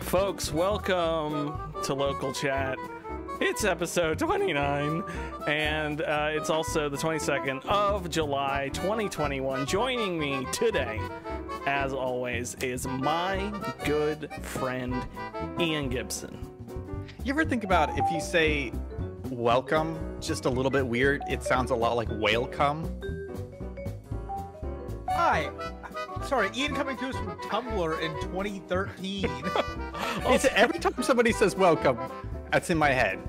Folks, welcome to Local Chat. It's episode 29, and uh, it's also the 22nd of July 2021. Joining me today, as always, is my good friend Ian Gibson. You ever think about if you say welcome just a little bit weird, it sounds a lot like whale come? Hi. Sorry, Ian coming to us from Tumblr in 2013. It's every time somebody says welcome, that's in my head.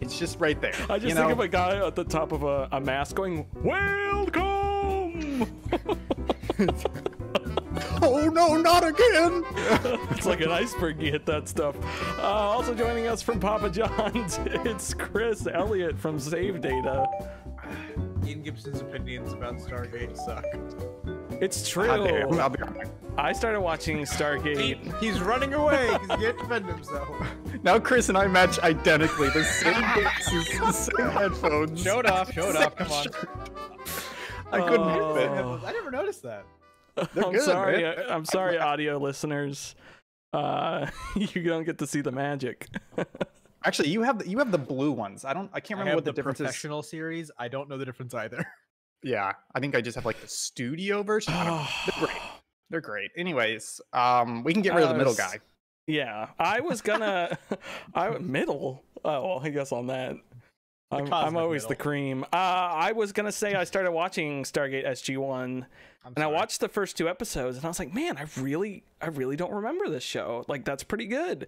It's just right there. I just think know? of a guy at the top of a, a mast going, Welcome! Oh no, not again! it's like an iceberg, you hit that stuff. Uh, also joining us from Papa John's, it's Chris Elliott from Save Data. Ian Gibson's opinions about Stargate suck. It's true. How dare you. I'll be right back. I started watching He, Stargate. he's running away because he can't defend himself. Now Chris and I match identically. The same glasses, the same headphones. Show it off, show it off, come on. I couldn't Oh. help it. I never noticed that. They're I'm good, sorry. man. I, am sorry, audio listeners. Uh, you don't get to see the magic. Actually, you have the, you have the blue ones. I don't. I can't I remember have what the, the difference is. professional series. I don't know the difference either. Yeah, I think I just have like the studio version. I. They're great. They're great. Anyways, um, we can get rid of the middle guy. yeah, I was gonna. I middle. Oh, well, I guess on that. I'm, I'm cosmic always the cream. Uh, I was gonna say I started watching Stargate SG One, I'm and I watched the first two episodes, and I was like, man, I really, I really don't remember this show. Like that's pretty good.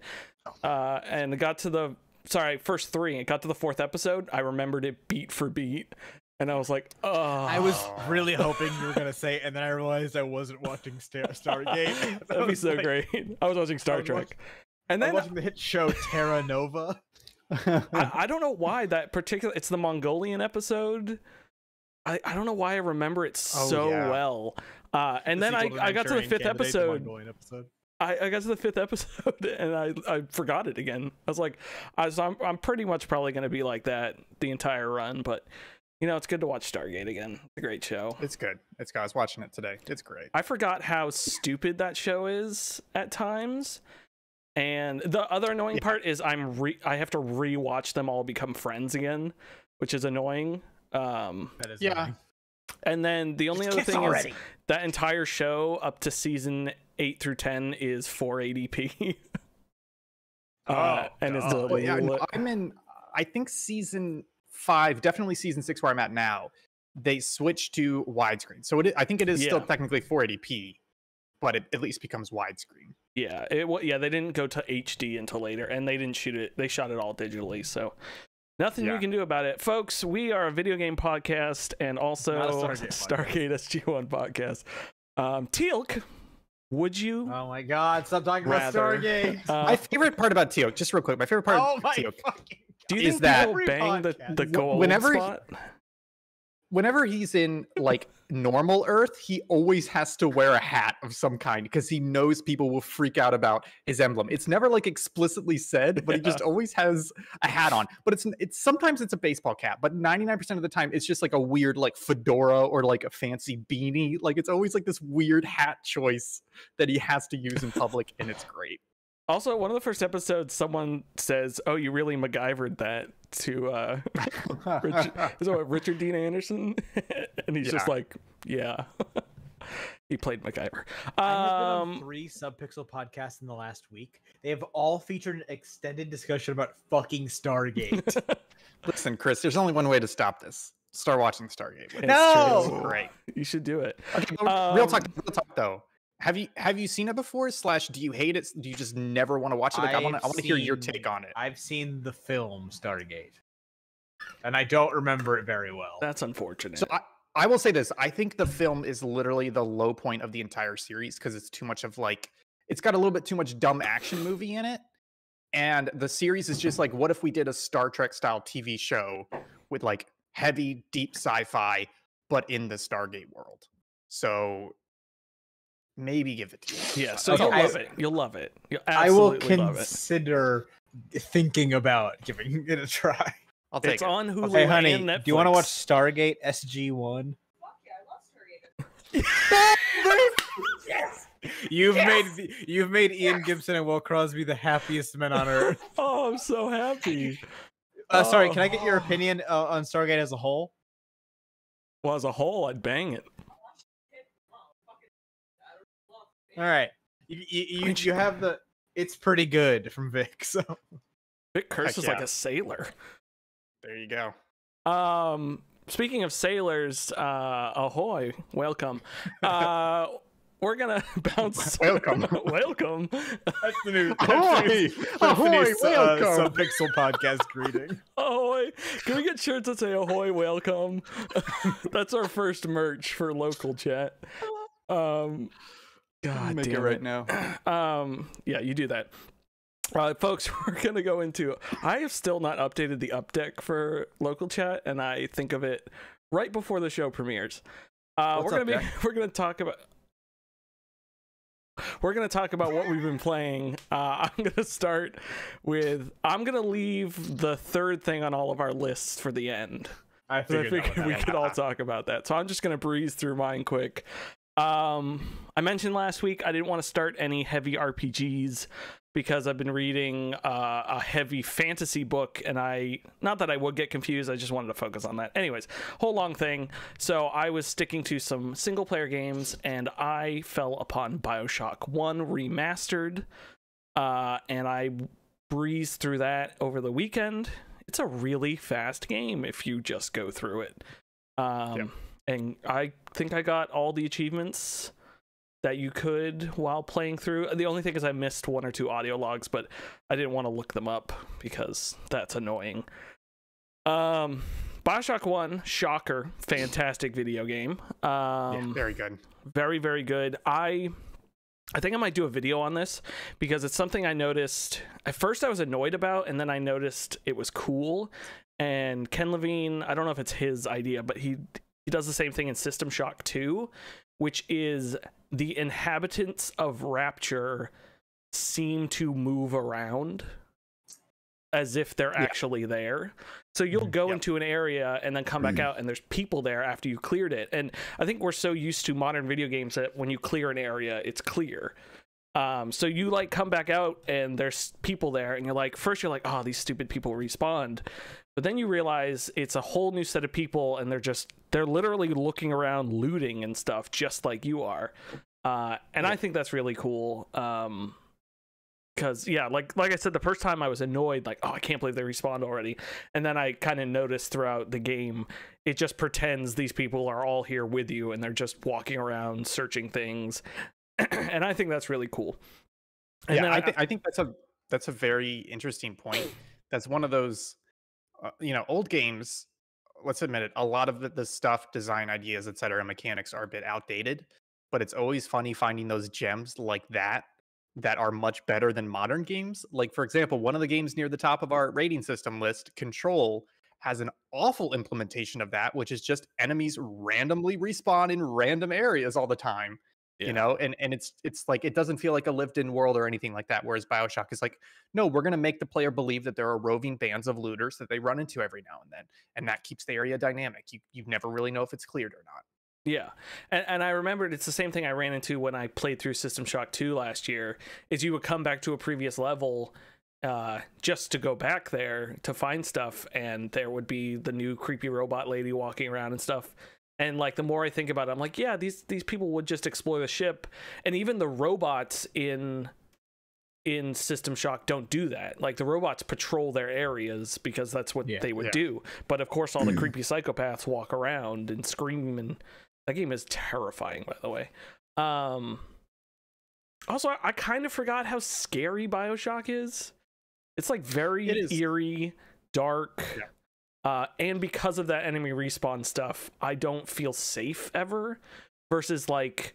Uh, and it got to the sorry first three. It got to the fourth episode. I remembered it beat for beat, and I was like, oh. I was really hoping you were gonna say, and then I realized I wasn't watching Star- Stargate. That'd be so like- great. I was watching Star was Trek, watching- and I'm then watching the hit show Terra Nova. I, I don't know why that particular. It's the Mongolian episode. I, I don't know why I remember it Oh, so yeah. well. Uh, and The then I, I got to the fifth episode. Mongolian episode. I, I got to the fifth episode and I, I forgot it again. I was like, I was, I'm I'm pretty much probably going to be like that the entire run. But you know, it's good to watch Stargate again. It's a great show. it's good. It's good. I was watching it today. It's great. I forgot how stupid that show is at times. And the other annoying Yeah. part is I'm re- I have to rewatch them all become friends again, which is annoying. Um, That is Yeah. annoying. and then the only Just other thing already. is that entire show up to season eight through ten is 480p. uh, Oh, and it's God. a But yeah, no, I'm in. I think season five, definitely season six, where I'm at now. They switch to widescreen, so it. I think it is still technically 480p, but it at least becomes widescreen. yeah, it wa- yeah they didn't go to HD until later, and they didn't shoot it. They shot it all digitally, so. Nothing you Yeah. can do about it. Folks, we are a video game podcast and also Not Stargate Stargate SG1 podcast. Um, Teal'c, would you Oh my god, stop talking about rather... Stargate. uh, my favorite part about Teal'c, just real quick, my favorite part oh of my Teal'c, fucking do you is think that- people bang the, the Wh- gold whenever he- whenever he's in like normal Earth, he always has to wear a hat of some kind because he knows people will freak out about his emblem. It's never like explicitly said, but he just always has a hat on. But it's it's sometimes it's a baseball cap, but 99% of the time it's just like a weird like fedora or like a fancy beanie. Like it's always like this weird hat choice that he has to use in public and it's great. Also, one of the first episodes, someone says, "Oh, you really MacGyvered that to uh, Richard, is it Richard Dean Anderson?" and he's just like, "Yeah, he played MacGyver." I have been on Um, three subpixel podcasts in the last week. They have all featured an extended discussion about fucking Stargate. Listen, Chris, there's only one way to stop this. Start watching Stargate. No! Great. You should do it. Okay, but real talk. Um, Real talk though. Have you have you seen it before? Slash, do you hate it? Do you just never want to watch it? Like, I want to. I want to hear your take on it. I've seen the film Stargate, and I don't remember it very well. That's unfortunate. So I, I will say this. I think the film is literally the low point of the entire series because it's too much of like it's got a little bit too much dumb action movie in it. And the series is just like, what if we did a Star Trek style TV show with like heavy, deep sci-fi, but in the Stargate world? So maybe give it to you. yeah, so That's you'll I'll love it. You'll love it. You'll I will absolutely love it. consider thinking about giving it a try. I'll take It's it. on Hulu Hey, honey, and do you want to watch Stargate SG One? Fuck yeah, I love Stargate. Yes. You've Yes! made you've made Ian Yes! Gibson and Will Crosby the happiest men on earth. Oh, I'm so happy. Uh, sorry, can I get your Oh. opinion uh, on Stargate as a whole? Well, as a whole, I'd bang it. All right, you you, you, you you- have the. It's pretty good from Vic. So Vic curses like a sailor. There you go. Um, speaking of sailors, uh, ahoy, welcome. Uh, we're gonna bounce. Welcome. welcome. that's the new. Ahoy! Ahoy! Welcome! Pixel podcast greeting. Ahoy! Can we get shirts that say ahoy, welcome? That's our first merch for local chat. Um, God Make damn it right now. um yeah you do that uh, folks we're gonna go into i have still not updated the up deck for local chat and i think of it right before the show premieres uh What's we're gonna be Jack? we're gonna talk about we're going to talk about what we've been playing. Uh, I'm going to start with. I'm going to leave the third thing on all of our lists for the end. I figured, that figured we could all talk about that. So I'm just gonna breeze through mine quick. Um, I mentioned last week I didn't want to start any heavy RPGs because I've been reading uh, a heavy fantasy book, and I not that I would get confused. I just wanted to focus on that. Anyways, whole long thing. So I was sticking to some single player games, and I fell upon Bioshock One remastered, uh, and I breezed through that over the weekend. It's a really fast game if you just go through it. Um, Yep. And I think I got all the achievements that you could while playing through. The only thing is I missed one or two audio logs, but I didn't want to look them up because that's annoying. Um, Bioshock One, shocker, fantastic video game. yeah, Um, very good. very very good i i think i might do a video on this because it's something i noticed at first i was annoyed about and then i noticed it was cool and ken levine i don't know if it's his idea but he he does the same thing in system shock 2 which is the inhabitants of rapture seem to move around as if they're Yeah. actually there so you'll go Yep. into an area and then come back out and there's people there after you cleared it and I think we're so used to modern video games that when you clear an area, it's clear. Um, so you like come back out and there's people there, and you're like, first you're like, oh, these stupid people respawned, but then you realize it's a whole new set of people, and they're just they're literally looking around, looting and stuff, just like you are. Uh, and I think that's really cool. Um, because yeah, like like I said, the first time I was annoyed, like, oh, I can't believe they respawned already, and then I kind of noticed throughout the game it just pretends these people are all here with you and they're just walking around searching things and i think that's really cool and yeah, then I, th- I think that's a that's a very interesting point. That's one of those, uh, you know, old games. Let's admit it. A lot of the, the stuff, design ideas, et cetera, mechanics are a bit outdated. But it's always funny finding those gems like that that are much better than modern games. Like for example, one of the games near the top of our rating system list, Control, has an awful implementation of that, which is just enemies randomly respawn in random areas all the time Yeah. you know and and it's it's like it doesn't feel like a lived-in world or anything like that whereas bioshock is like no we're going to make the player believe that there are roving bands of looters that they run into every now and then and that keeps the area dynamic you you never really know if it's cleared or not Yeah, and, and I remembered it's the same thing I ran into when I played through System Shock 2 last year. Is you would come back to a previous level, uh, just to go back there to find stuff, and there would be the new creepy robot lady walking around and stuff. And like the more I think about it, I'm like, yeah, these these people would just explore the ship, and even the robots in in System Shock don't do that. Like the robots patrol their areas because that's what Yeah. they would Yeah. do. But of course, all the creepy psychopaths walk around and scream, and that game is terrifying, by the way. Um, also, I, I kind of forgot how scary Bioshock is. It's like very It is. eerie, dark. Yeah. Uh, and because of that enemy respawn stuff, I don't feel safe ever. Versus like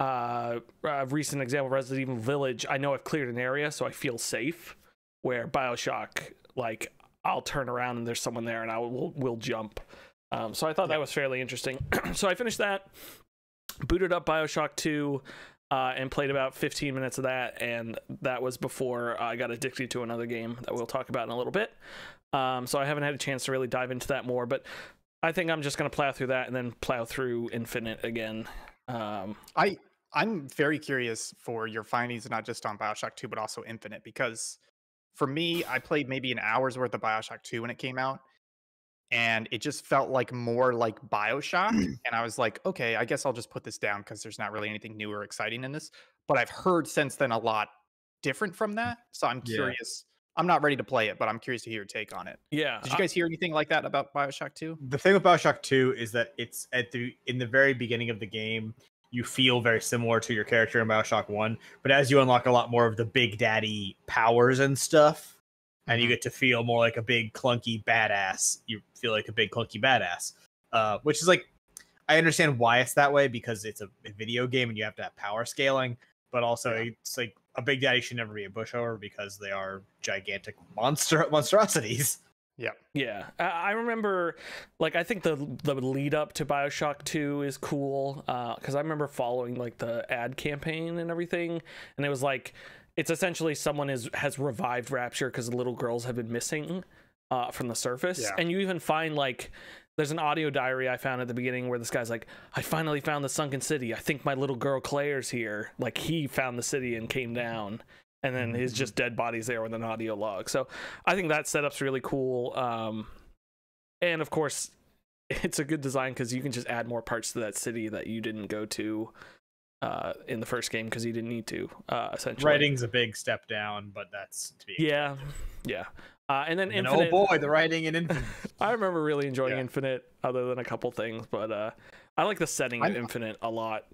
uh, a recent example, Resident Evil Village. I know I've cleared an area, so I feel safe. Where Bioshock, like I'll turn around and there's someone there, and I will will jump. Um, so I thought that was fairly interesting. so I finished that, booted up Bioshock Two, uh, and played about 15 minutes of that, and that was before I got addicted to another game that we'll talk about in a little bit. Um, so I haven't had a chance to really dive into that more, but I think I'm just gonna plow through that and then plow through Infinite again. Um, i I'm very curious for your findings, not just on Bioshock 2, but also Infinite, because for me, I played maybe an hour's worth of Bioshock 2 when it came out, and it just felt like more like Bioshock. and I was like, okay, I guess I'll just put this down because there's not really anything new or exciting in this. But I've heard since then a lot different from that. So I'm Yeah. curious. I'm not ready to play it, but I'm curious to hear your take on it. Yeah. Did you guys hear anything like that about Bioshock 2? the thing with Bioshock 2 is that it's at the in the very beginning of the game, you feel very similar to your character in Bioshock 1, but as you unlock a lot more of the big daddy powers and stuff, and you Mhm. get to feel more like a big clunky badass, you feel like a big clunky badass. Uh, which is like I understand why it's that way because it's a, a video game and you have to have power scaling, but also Yeah. it's like a big daddy should never be a pushover because they are gigantic monster monstrosities. Yeah, I, I remember. Like, I think the the lead up to Bioshock Two is cool because I remember following like the ad campaign and everything, and it was like it's essentially someone is has revived Rapture because the little girls have been missing uh, from the surface, Yeah. and you even find like. There's an audio diary I found at the beginning where this guy's like, I finally found the sunken city. I think my little girl Claire's here. Like, he found the city and came down. And then his just dead body's there with an audio log. So I think that setup's really cool. Um, and of course, it's a good design because you can just add more parts to that city that you didn't go to uh, in the first game because you didn't need to. Uh, essentially, Writing's a big step down, but that's to be Yeah, yeah. Uh, and then And Infinite. oh boy, the writing in Infinite. I remember really enjoying Yeah. Infinite, other than a couple things, but uh, I like the setting of I'm- Infinite a lot.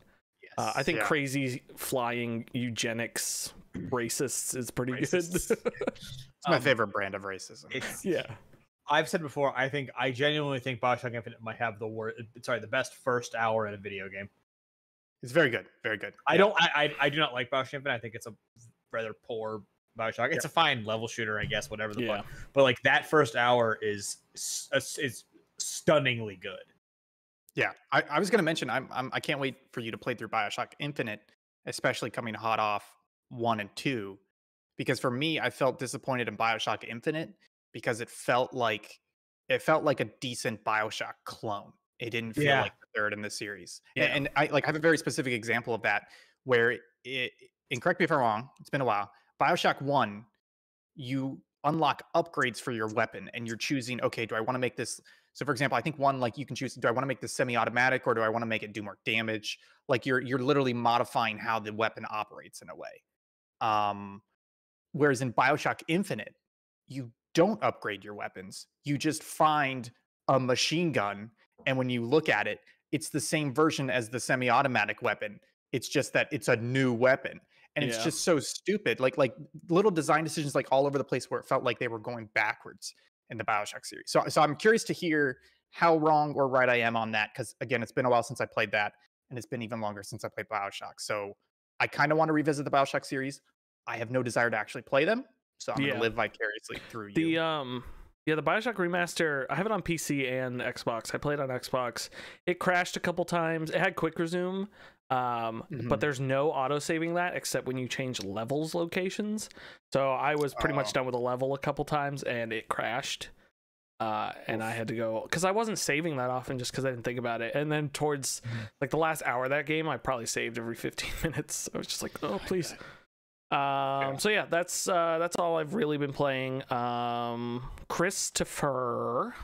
yes. Uh, I think Yeah. crazy flying eugenics racists is pretty Racists. good. It's my Um, favorite brand of racism. yeah, I've said before. I think I genuinely think Bioshock Infinite might have the word. Sorry, the best first hour in a video game. It's very good. Very good. I Yeah. don't. I, I I do not like Bioshock Infinite. I think it's a rather poor Bioshock. It's a fine level shooter, I guess. Whatever the yeah. fuck. But like that first hour is is stunningly good. Yeah, I, I was going to mention I'm, I'm I can't wait for you to play through Bioshock Infinite, especially coming hot off one and two, because for me I felt disappointed in Bioshock Infinite because it felt like it felt like a decent Bioshock clone. It didn't feel Yeah. like the third in the series, Yeah. and, I like I have a very specific example of that where it. And correct me if I'm wrong. It's been a while. Bioshock One, you unlock upgrades for your weapon, and you're choosing. Okay, do I want to make this so for example, I think one like you can choose do I want to make this semi-automatic or do I want to make it do more damage? Like you're you're literally modifying how the weapon operates in a way. Um whereas in BioShock Infinite, you don't upgrade your weapons. You just find a machine gun and when you look at it, it's the same version as the semi-automatic weapon. It's just that it's a new weapon. And it's Yeah. just so stupid. Like like little design decisions like all over the place where it felt like they were going backwards in the Bioshock series. So, so I'm curious to hear how wrong or right I am on that because again, it's been a while since I played that, and it's been even longer since I played Bioshock. So I kind of want to revisit the Bioshock series. I have no desire to actually play them, so I'm Yeah. gonna live vicariously through The you. um yeah, the Bioshock remaster, I have it on PC and Xbox. I played on Xbox. It crashed a couple times. It had quick resume. Um, but Mhm. there's no auto saving that except when you change levels locations. So I was pretty much Oh. done with a level a couple times and it crashed. Uh, and I had to go because I wasn't saving that often just because I didn't think about it. And then towards Mhm. like the last hour of that game, I probably saved every 15 minutes. I was just like, oh please. Um, so yeah, that's uh, that's all I've really been playing. Um, Christopher.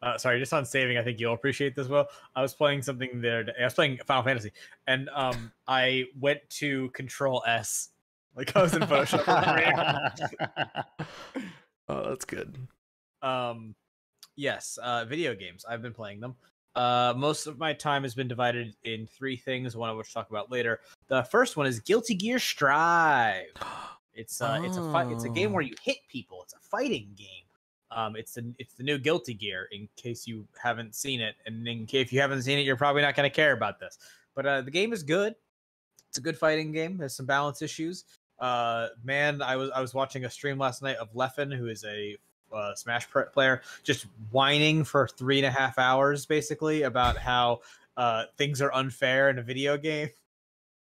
Uh, sorry, just on saving, I think you'll appreciate this. Well, I was playing something there. I was playing Final Fantasy, and um, I went to Control S, like I was in Photoshop. Oh, that's good. um, yes, uh, video games. I've been playing them. Uh, most of my time has been divided in three things. One of which we'll talk about later. The first one is Guilty Gear Strive. It's uh, it's a fight. It's a game where Oh. you hit people. It's a fighting game. Um, it's the it's the new Guilty Gear. In case you haven't seen it, and in case if you haven't seen it, you're probably not going to care about this. But uh, the game is good. It's a good fighting game. There's some balance issues. Uh, man, I was I was watching a stream last night of Leffen, who is a uh, Smash player, just whining for three and a half hours, basically about how uh, things are unfair in a video game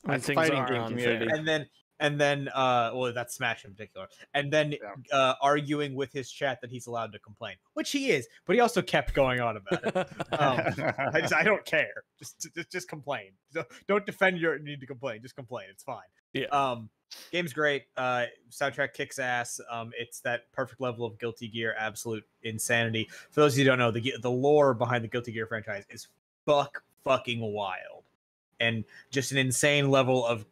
And It's things fighting are game unfair. community. and then and then uh well that's smash in particular and then Yeah. uh arguing with his chat that he's allowed to complain which he is but he also kept going on about it. Um, I, just, I don't care. Just, just just complain. So don't defend your need to complain. Just complain. It's fine. Yeah. um game's great. Uh soundtrack kicks ass. Um it's that perfect level of guilty gear absolute insanity. For those of you who don't know the the lore behind the guilty gear franchise is fuck fucking wild and just an insane level of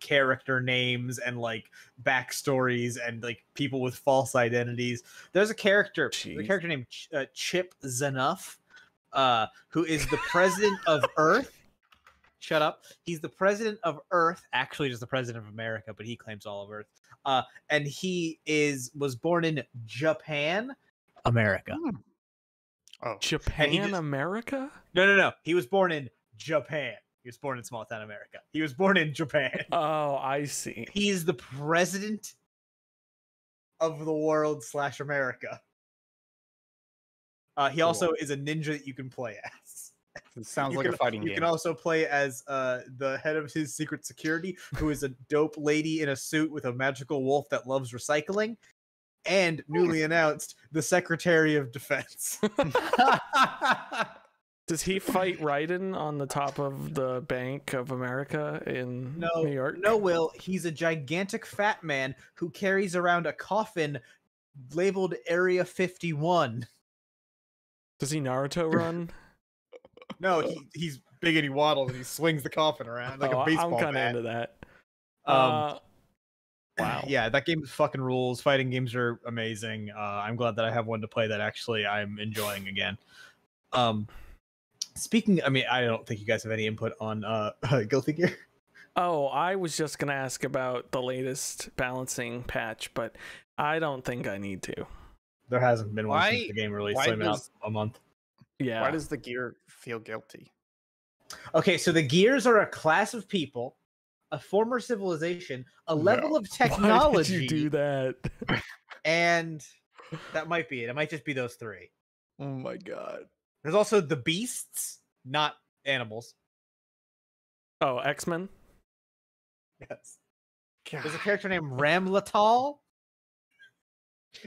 character names and like backstories and like people with false identities. There's a character, there's a character named Ch- uh, Chipp Zanuff, uh, who is the president of Earth. Shut up. He's the president of Earth, actually just the president of America, but he claims all of Earth. Uh, and he is was born in Japan, America. oh, Japan, just- America? No, no, no. He was born in Japan. He was born in small town America. He was born in Japan. Oh, I see. He is the president of the world slash America. Uh, he also is a ninja that you can play as. it sounds You like can, a fighting you game. can also play as uh, the head of his secret security, who is a dope lady in a suit with a magical wolf that loves recycling, and newly announced, the Secretary of Defense. Does he fight Raiden on the top of the Bank of America in No, New York? no, Will. He's a gigantic fat man who carries around a coffin labeled Area 51. Does he Naruto run? No, he, he's big and he waddles and he swings the coffin around like Oh, a baseball I'm kind of into that. Um, uh, wow. Yeah, that game fucking rules. Fighting games are amazing. Uh, I'm glad that I have one to play that actually I'm enjoying again. Um, speaking, I mean, I don't think you guys have any input on uh, Guilty Gear. Oh, I was just gonna ask about the latest balancing patch, but I don't think I need to. There hasn't been one Why- since the game released. why It's only been out does- a month. Yeah. Why does the gear feel guilty? Okay, so the Gears are a class of people, a former civilization, a level No. of Why technology, did you do that? and that might be it. It might just be those three. oh my god. There's also the beasts, not animals. Oh, X Men. Yes. There's a character named Ramlethal.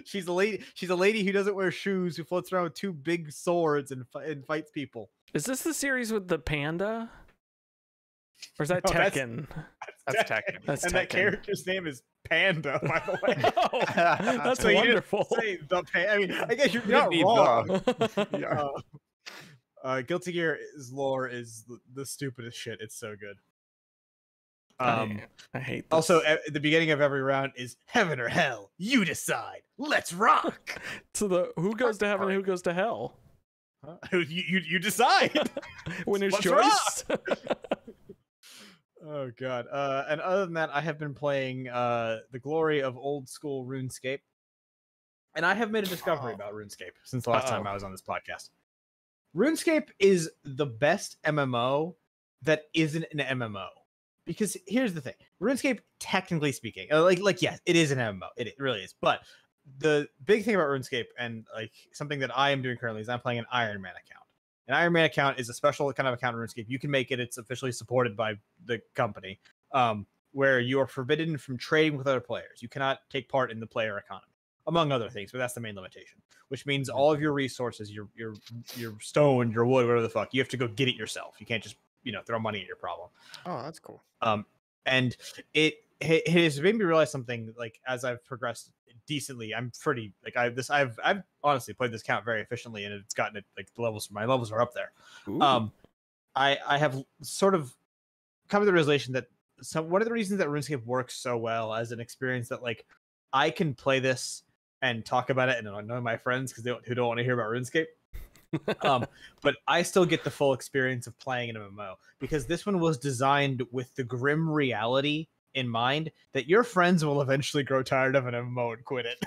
She's a lady. She's a lady who doesn't wear shoes, who floats around with two big swords and, and fights people. Is this the series with the panda? Or is that No, that's- Tekken? That's Tekken. That's and that character's name is Panda, by the way. oh, that's So you didn't wonderful. Say the pan- I mean, I guess you're You not didn't wrong. Yeah. Uh, uh, Guilty Gear's lore is the, the stupidest shit. It's so good. Um, I, I hate this. also, at the beginning of every round is heaven or hell. You decide. Let's rock. so the who goes to heaven and who goes to hell? you, you you decide. Winner's choice. oh god. Uh, and other than that, I have been playing uh, the glory of old school RuneScape, and I have made a discovery Oh. about RuneScape since the last time Uh-oh. I was on this podcast. RuneScape is the best MMO that isn't an MMO. Because here's the thing, RuneScape, technically speaking, uh, like like yes, it is an MMO. It, it really is. But the big thing about RuneScape and like something that I am doing currently is I'm playing an Iron Man account. An Iron Man account is a special kind of account in RuneScape. You can make it; it's officially supported by the company. Um, where you are forbidden from trading with other players. You cannot take part in the player economy, among other things. But that's the main limitation. Which means all of your resources, your your your stone, your wood, whatever the fuck, you have to go get it yourself. You can't just you know throw money at your problem Oh, that's cool. um and it it has made me realize something like as i've progressed decently i'm pretty like i this i've i've honestly played this count very efficiently and it's gotten it like the levels my levels are up there Ooh. um i i have sort of come to the realization that some one of the reasons that runescape works so well as an experience that like i can play this and talk about it and annoy my friends because they don't, who don't want to hear about runescape um, but I still get the full experience of playing an MMO because this one was designed with the grim reality in mind that your friends will eventually grow tired of an MMO and quit it.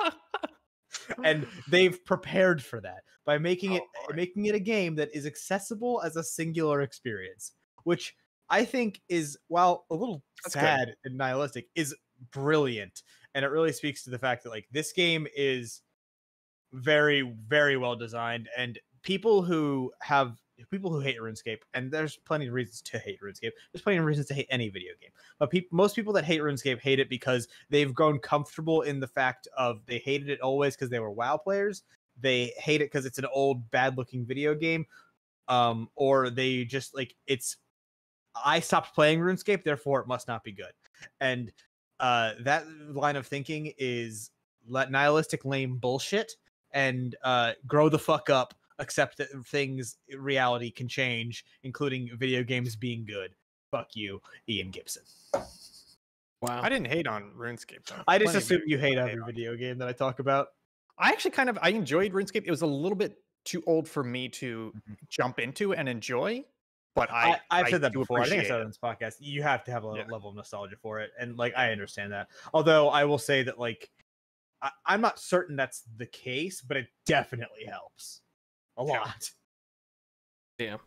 and they've prepared for that by making it Oh, boy. making it a game that is accessible as a singular experience, which I think is while a little That's good. sad and nihilistic is brilliant and it really speaks to the fact that like this game is very very well designed and people who have people who hate RuneScape, and there's plenty of reasons to hate RuneScape. There's plenty of reasons to hate any video game, but peop most people that hate RuneScape hate it because they've grown comfortable in the fact of they hated it always because they were WoW players. They hate it because it's an old, bad-looking video game, um, or they just like it's. I stopped playing RuneScape, therefore it must not be good, and uh, that line of thinking is let nihilistic, lame bullshit, and uh, grow the fuck up accept that things reality can change, including video games being good. Fuck you, Ian Gibson. Wow. I didn't hate on RuneScape. Though. I just Plenty assume you hate hate every on video game that I talk about. I actually kind of I enjoyed RuneScape. It was a little bit too old for me to Mhm. jump into and enjoy, but I, I, I, have said that do before. I think I said it it. on this podcast. You have to have a Yeah. level of nostalgia for it, and like I understand that. Although I will say that like I, I'm not certain that's the case, but it definitely helps a lot. Yeah. lot.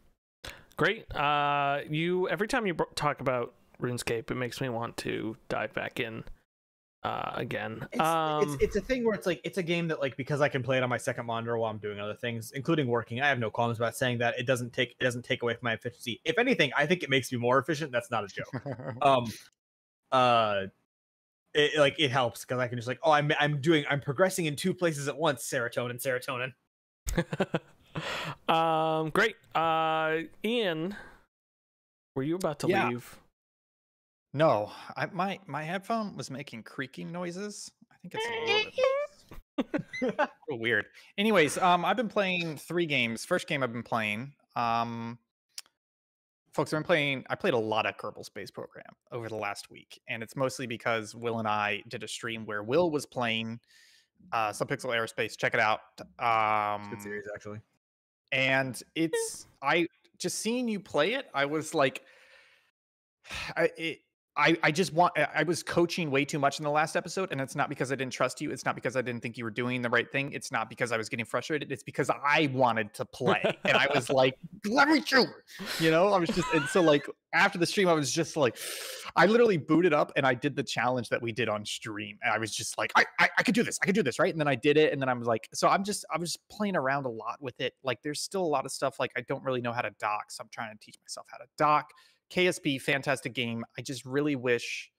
Great. Uh, you every time you br- talk about RuneScape, it makes me want to dive back in uh, again. It's, um, it's it's a thing where it's like it's a game that like because I can play it on my second monitor while I'm doing other things, including working. I have no qualms about saying that it doesn't take it doesn't take away from my efficiency. If anything, I think it makes me more efficient. That's not a joke. um, uh, it like it helps because I can just like oh I'm I'm doing I'm progressing in two places at once. Serotonin, serotonin. um, great. Uh, Ian, were you about to Yeah. leave? No, I, my my headphone was making creaking noises. I think it's a little bit a little weird. Anyways, um, I've been playing three games. First game I've been playing, um, folks, I've been playing. I played a lot of Kerbal Space Program over the last week, and it's mostly because Will and I did a stream where Will was playing uh, Subpixel Aerospace. Check it out. Um, Good series actually. and it's I just seeing you play it. I was like, I it, I I just want. I- was coaching way too much in the last episode, and it's not because I didn't trust you. It's not because I didn't think you were doing the right thing. It's not because I was getting frustrated. It's because I wanted to play, and I was like, let me shoot. You know, I was just and so like after the stream, I was just like, I literally booted up and I did the challenge that we did on stream, and I was just like, I I, I could do this. I could do this, right? And then I did it, and then I was like, so I'm just I was just playing around a lot with it. Like, there's still a lot of stuff like I don't really know how to dock, so I'm trying to teach myself how to dock. KSP, fantastic game. I just really wish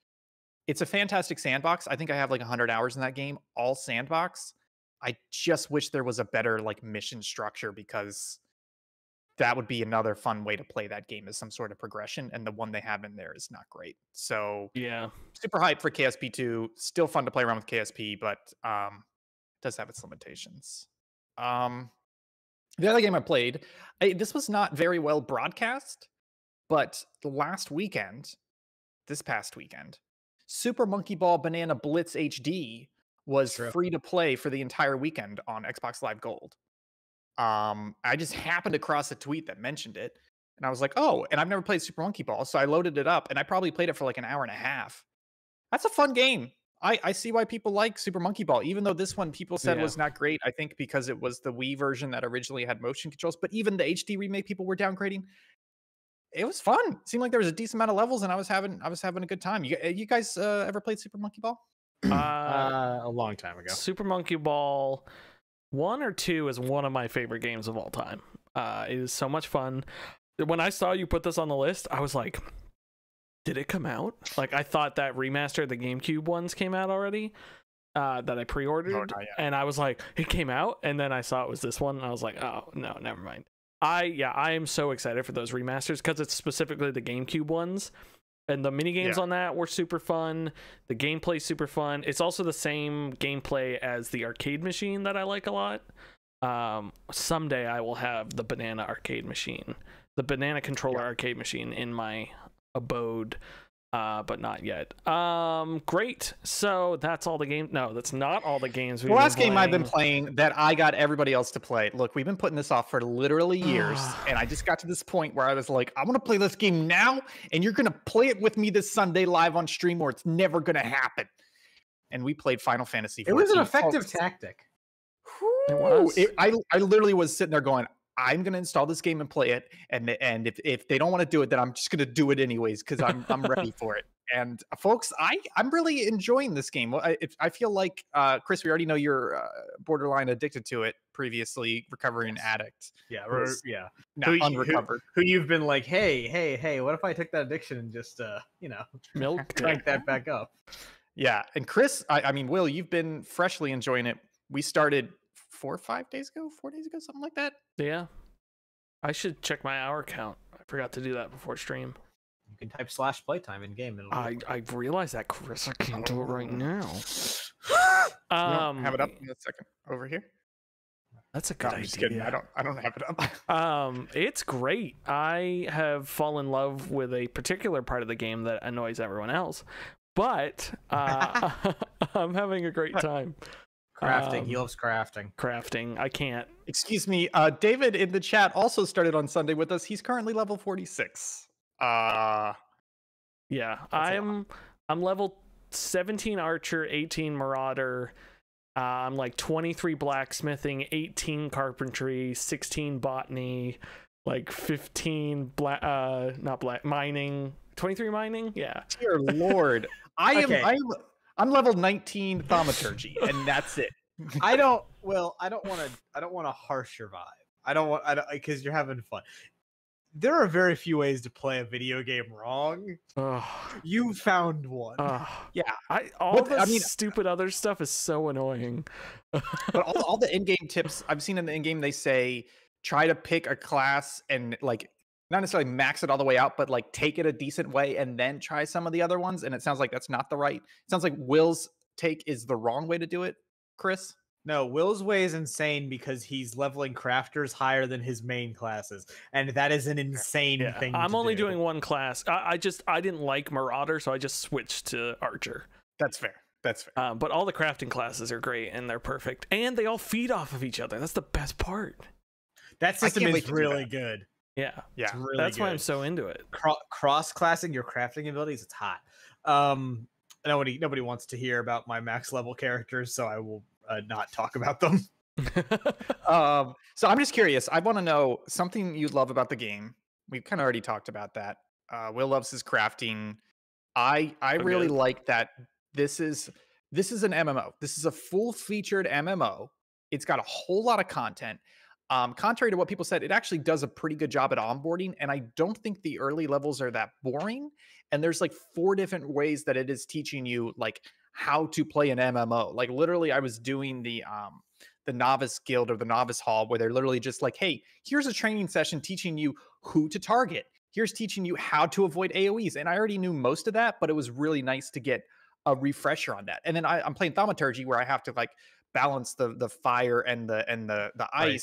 it's a fantastic sandbox. I think I have like 100 hours in that game, all sandbox. I just wish there was a better like mission structure because that would be another fun way to play that game as some sort of progression. And the one they have in there is not great. So Yeah. super hype for KSP 2. Still fun to play around with KSP, but um does have its limitations. Um the other game I played, I, this was not very well broadcast, but the last weekend, this past weekend, Super Monkey Ball Banana Blitz HD was True. free to play for the entire weekend on Xbox Live Gold. Um, I just happened across a tweet that mentioned it, and I was like, "Oh!" And I've never played Super Monkey Ball, so I loaded it up, and I probably played it for like an hour and a half. That's a fun game. I, I see why people like Super Monkey Ball, even though this one people said Yeah. was not great. I think because it was the Wii version that originally had motion controls, but even the HD remake people were downgrading. It was fun. seemed like there was a decent amount of levels, and I was having I was having a good time. You, you guys uh, ever played Super Monkey Ball? Uh, Uh, a long time ago. Super Monkey Ball one or two is one of my favorite games of all time. Uh, it is so much fun. When I saw you put this on the list, I was like, did it come out? Like I thought that remaster, the GameCube ones came out already. Uh, that I pre-ordered, not and I was like, it came out, and then I saw it was this one, and I was like, oh no, never mind. I yeah, I am so excited for those remasters because it's specifically the GameCube ones, and the mini games Yeah. on that were super fun. The gameplay super fun. It's also the same gameplay as the arcade machine that I like a lot. Um, someday I will have the banana arcade machine, the banana controller Yeah. arcade machine in my abode. Uh, but not yet. Um, great. So that's all the game. No, that's not all the games. The we've last game I've been playing. playing that I got everybody else to play. Look, we've been putting this off for literally years, and I just got to this point where I was like, I want to play this game now, and you're gonna play it with me this Sunday live on stream, or it's never gonna happen. And we played Final Fantasy. It was an effective Folks, tactic. It was. it- I I literally was sitting there going, I'm gonna install this game and play it, and and if if they don't want to do it, then I'm just gonna do it anyways because I'm I'm ready for it. And uh, folks, I I'm really enjoying this game. Well, I, it, I feel like uh, Chris, we already know you're uh, borderline addicted to it. Previously, recovering Yes. addict, Yeah, we're- we're, yeah. now Who you- who- unrecovered. Who you've been like, hey, hey, hey, what if I took that addiction and just, uh, you know, Milk. crank that back up? Yeah, and Chris, I, I mean, Will, you've been freshly enjoying it. We started four or five days ago, four days ago, something like that. Yeah. I should check my hour count. I forgot to do that before stream. You can type slash playtime in game. And it'll I look I realized that, Chris. I can't do it right now. Um, don't have it up in a second over here. That's a No, good I'm just kidding. I don't. I don't have it up. Um, it's great. I have fallen in love with a particular part of the game that annoys everyone else, but uh, I'm having a great time crafting. he Um, loves crafting. crafting. I can't. Excuse me. Uh, David in the chat also started on Sunday with us. He's currently level 46. Uh, Yeah. I'm. I'm level 17 archer, 18 marauder. Uh, I'm like 23 blacksmithing, 18 carpentry, 16 botany, like 15 black. Uh, not black mining. 23 mining. Yeah. dear Lord, I am. I'm. I'm level 19 thaumaturgy, and that's it. I don't. Well, I don't want to. I don't want to harsh your vibe. I don't want. I don't because you're having fun. There are very few ways to play a video game wrong. Ugh. You found one. Ugh. Yeah, I all What the- the I mean- stupid other stuff is so annoying. but all, all the in-game tips I've seen in the in-game, they say try to pick a class and like not necessarily max it all the way out, but like take it a decent way and then try some of the other ones. And it sounds like that's not the right. It sounds like Will's take is the wrong way to do it. Chris, No, Will's way is insane because he's leveling crafters higher than his main classes, and that is an insane Yeah, thing. I'm to only do. doing one class. I, I just I didn't like Marauder, so I just switched to Archer. that's fair. That's fair. Um, but all the crafting classes are great and they're perfect, and they all feed off of each other. That's the best part. that system can't wait is really good. Yeah, Yeah. It's really that's why I'm so into it. Cro- cross classing your crafting abilities. It's hot. Um, nobody nobody wants to hear about my max level characters, so I will uh, not talk about them. Um, so I'm just curious. I want to know something you love about the game. We've kind of already talked about that. Uh, Will loves his crafting. I I Oh, really like that. This is this is an MMO. This is a full featured MMO. It's got a whole lot of content. Um, contrary to what people said, it actually does a pretty good job at onboarding, and I don't think the early levels are that boring. And there's like four different ways that it is teaching you like how to play an MMO. Like literally, I was doing the um the novice guild or the novice hall where they're literally just like, hey, here's a training session teaching you who to target. Here's teaching you how to avoid AoEs. And I already knew most of that, but it was really nice to get a refresher on that. And then I, I'm playing thaumaturgy where I have to like balance the the fire and the and the the Right.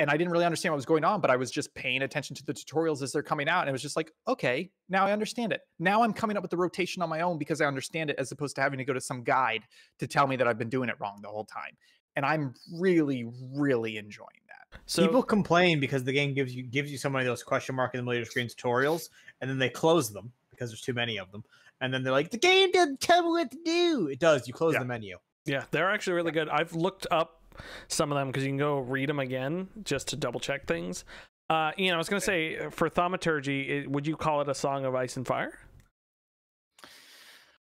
Ice. And I didn't really understand what was going on, but I was just paying attention to the tutorials as they're coming out. And it was just like, okay, now I understand it. Now I'm coming up with the rotation on my own because I understand it as opposed to having to go to some guide to tell me that I've been doing it wrong the whole time. And I'm really, really enjoying that. So People complain because the game gives you gives you so many of those question mark in the middle of your screen tutorials, and then they close them because there's too many of them, and then they're like, "The game doesn't tell me what to do." It does. You close Yeah. the menu. yeah, they're actually really good. I've looked up some of them because you can go read them again just to double check things. Uh, Ian, I was gonna say uh, for thaumaturgy, it, would you call it a song of ice and fire?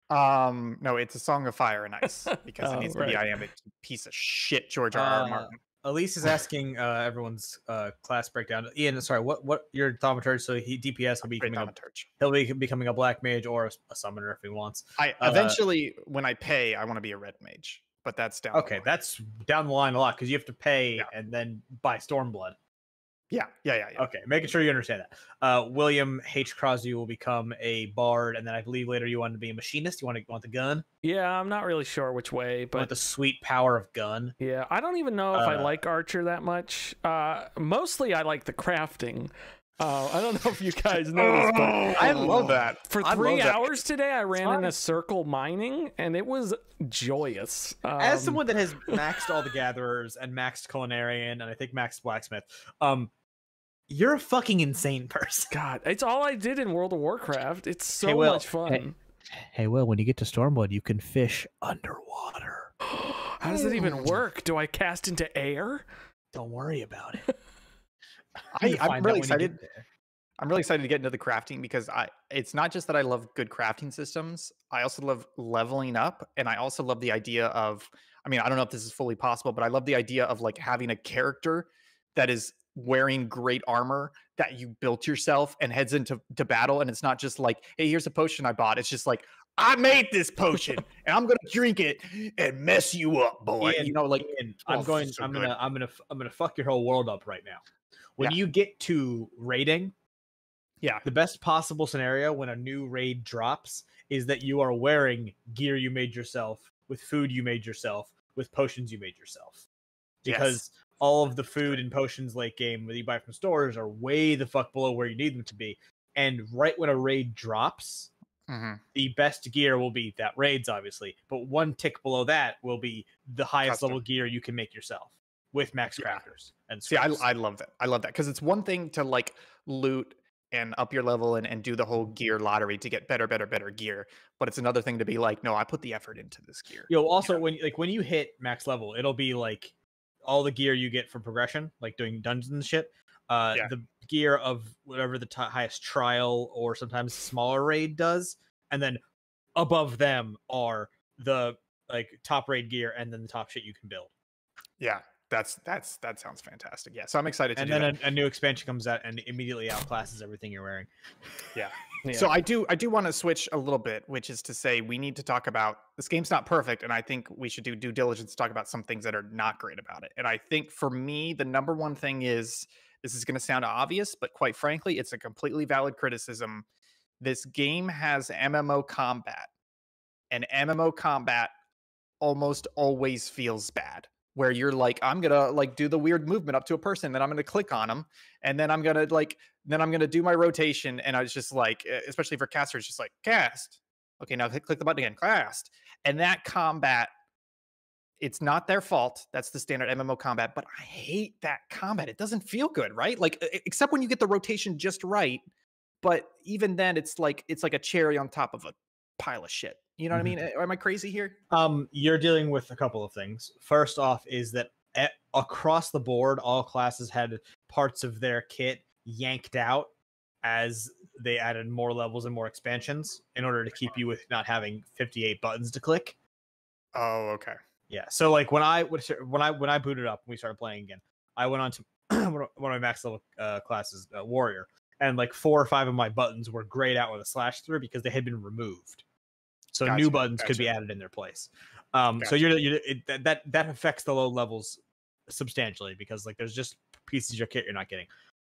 Um, no, it's a song of fire and ice because Oh, it needs to be right. iambic piece of shit, George R. R. Uh, Martin. Elise is asking uh, everyone's uh, class breakdown. Ian, sorry, what what your thaumaturge? So he DPS will be becoming a, thaumaturge. he'll be becoming a black mage or a, a summoner if he wants. I uh, eventually, when I pay, I want to be a red mage, but that's down. the Okay, line. that's down the line a lot because you have to pay Yeah. and then buy Stormblood. yeah, yeah, yeah, yeah. Okay, making sure you understand that. Uh, William H. Crosby will become a bard, and then I believe later you want to be a machinist. You want to want the gun, Yeah, I'm not really sure which way, you want but the sweet power of gun. yeah, I don't even know if I Uh, like Archer that much. Uh, mostly I like the crafting. Uh, I don't know if you guys noticed, but I love that. for three love that. hours today, I ran in a circle mining, and it was joyous. As Um, someone that has maxed all the gatherers and maxed culinarian and I think maxed blacksmith, um, you're a fucking insane person. God, it's all I did in World of Warcraft. It's so Hey, Will, much fun. Hey, Will, when you get to Stormblood, you can fish underwater. How does it even work? Do I cast into air? Don't worry about it. I, I'm really when you get excited. I'm really excited to get into the crafting because I it's not just that I love good crafting systems. I also love leveling up and I also love the idea of I mean, I don't know if this is fully possible, but I love the idea of like having a character that is wearing great armor that you built yourself and heads into to battle and it's not just like, "Hey, here's a potion I bought." It's just like, "I made this potion and I'm going to drink it and mess you up, boy." Ian, you know, like Ian, oh, I'm going. so I'm good. gonna. I'm gonna. f- I'm gonna fuck your whole world up right now. When Yeah. you get to raiding, yeah. the best possible scenario when a new raid drops is that you are wearing gear you made yourself, with food you made yourself, with potions you made yourself. Because all of the food and potions late game that you buy from stores are way the fuck below where you need them to be. And right when a raid drops, Mhm. the best gear will be that raids, obviously, but one tick below that will be the highest Custom. level gear you can make yourself with max Yeah. crafters and See, I. I love that. I love that because it's one thing to like loot and up your level and, and do the whole gear lottery to get better, better, better gear. But it's another thing to be like, no, I put the effort into this gear. Yo, also when like when you hit max level, it'll be like all the gear you get from progression, like doing dungeons and shit. Uh, Yeah. the gear of whatever the ti highest trial or sometimes smaller raid does, and then above them are the like top raid gear and then the top shit you can build. Yeah, that's that's that sounds fantastic. Yeah, so I'm excited to And do then that. a, a new expansion comes out and immediately outclasses everything you're wearing. Yeah. So I do I do want to switch a little bit, which is to say we need to talk about this game's not perfect, and I think we should do due diligence to talk about some things that are not great about it. And I think for me, the number one thing is this is going to sound obvious, but quite frankly, it's a completely valid criticism. This game has MMO combat, and MMO combat almost always feels bad. Where you're like, I'm gonna like do the weird movement up to a person, then I'm gonna click on them, and then I'm gonna like then I'm gonna do my rotation, and I was just like, especially for casters just like cast. Okay, now click the button again, cast, and that combat. It's not their fault. That's the standard MMO combat, but I hate that combat. It doesn't feel good, right? Like except when you get the rotation just right. But even then, it's like it's like a cherry on top of a pile of shit. You know what I mean? Am I crazy here? Um, you're dealing with a couple of things. First off, is that a- across the board, all classes had parts of their kit yanked out as they added more levels and more expansions in order to keep you with not having 58 buttons to click. Oh, okay. Yeah. So like when I when I when I booted up and we started playing again, I went on to one of one of my max level uh, classes, uh, warrior, and like four or five of my buttons were grayed out with a slash through because they had been removed. So new Gotcha, buttons could be added in their place. Um, So you're, you're it, that, that affects the low levels substantially because like there's just pieces of your kit you're not getting.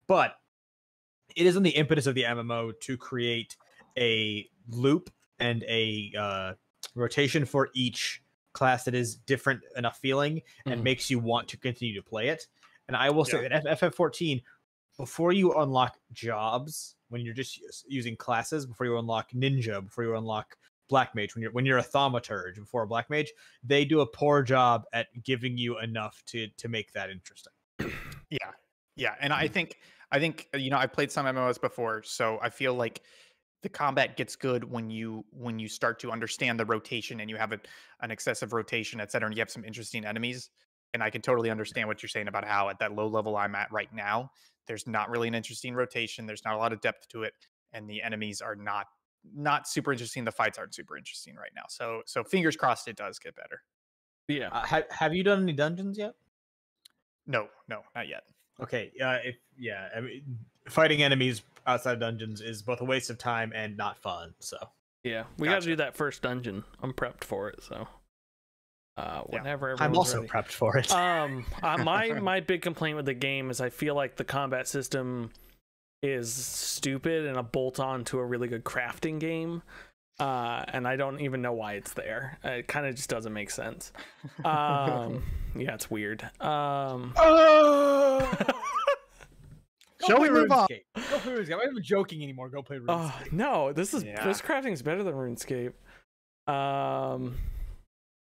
But it is in the impetus of the MMO to create a loop and a uh, rotation for each class that is different enough feeling and Mhm. makes you want to continue to play it. And I will say Yeah. that FF14, before you unlock jobs, when you're just using classes, before you unlock ninja, before you unlock black mage, when you're when you're a thaumaturge before a black mage, they do a poor job at giving you enough to to make that interesting. Yeah, yeah, and I think I think uh, you know I played some MMOs before, so I feel like the combat gets good when you when you start to understand the rotation and you have a, an excessive rotation, et cetera, and you have some interesting enemies. And I can totally understand what you're saying about how at that low level I'm at right now, there's not really an interesting rotation. There's not a lot of depth to it, and the enemies are not not super interesting. The fights aren't super interesting right now. So so fingers crossed it does get better. Yeah. Uh, have Have you done any dungeons yet? No, no, not yet. Okay, uh, if yeah, I mean, fighting enemies outside of dungeons is both a waste of time and not fun. So Yeah. We got to do that first dungeon. I'm prepped for it, so uh Yeah. I'm also ready. prepped for it. um uh, my my big complaint with the game is I feel like the combat system is stupid and a bolt on to a really good crafting game. Uh, and I don't even know why it's there. Uh, It kind of just doesn't make sense. Um, yeah, it's weird. Um, Go Shall we move on? Go play RuneScape. I'm not even joking anymore. Go play RuneScape. oh no, this is Yeah. this crafting is better than RuneScape. Um,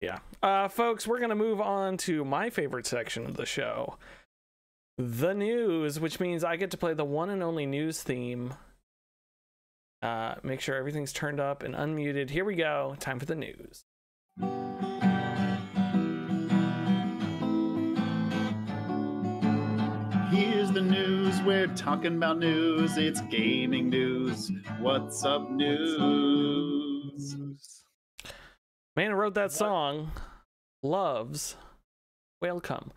yeah, uh, folks, we're gonna move on to my favorite section of the show, the news, which means I get to play the one and only news theme. Uh, make sure everything's turned up and unmuted. Here we go. Time for the news. Here's the the news. We're talking about news. It's gaming news. What's up, news? Man who wrote that song loves welcome.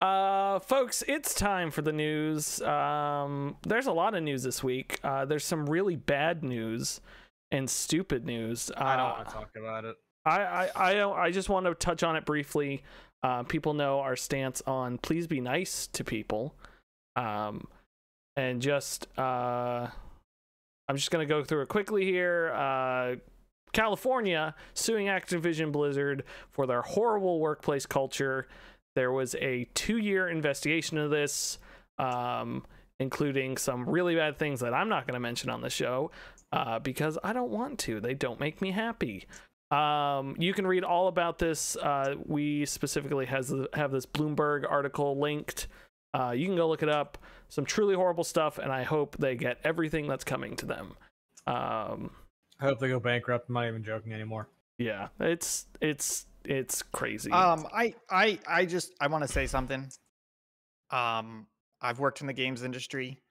Uh, folks, it's time for the news. Um, there's a lot of news this week. Uh, there's some really bad news and stupid news. Uh, I don't want to talk about it. I, I, I don't. I just want to touch on it briefly. Uh, people know our stance on please be nice to people, um, and just uh, I'm just gonna go through it quickly here. Uh, California suing Activision Blizzard for their horrible workplace culture. There was a two-year investigation of this, um, including some really bad things that I'm not going to mention on the show uh, because I don't want to. They don't make me happy. Um, you can read all about this. Uh, we specifically has have this Bloomberg article linked. Uh, you can go look it up. Some truly horrible stuff, and I hope they get everything that's coming to them. Um, I hope they go bankrupt. I'm not even joking anymore. yeah, it's it's it's crazy. Um, I, I, I just, I want to say something. Um, I've worked in the games industry.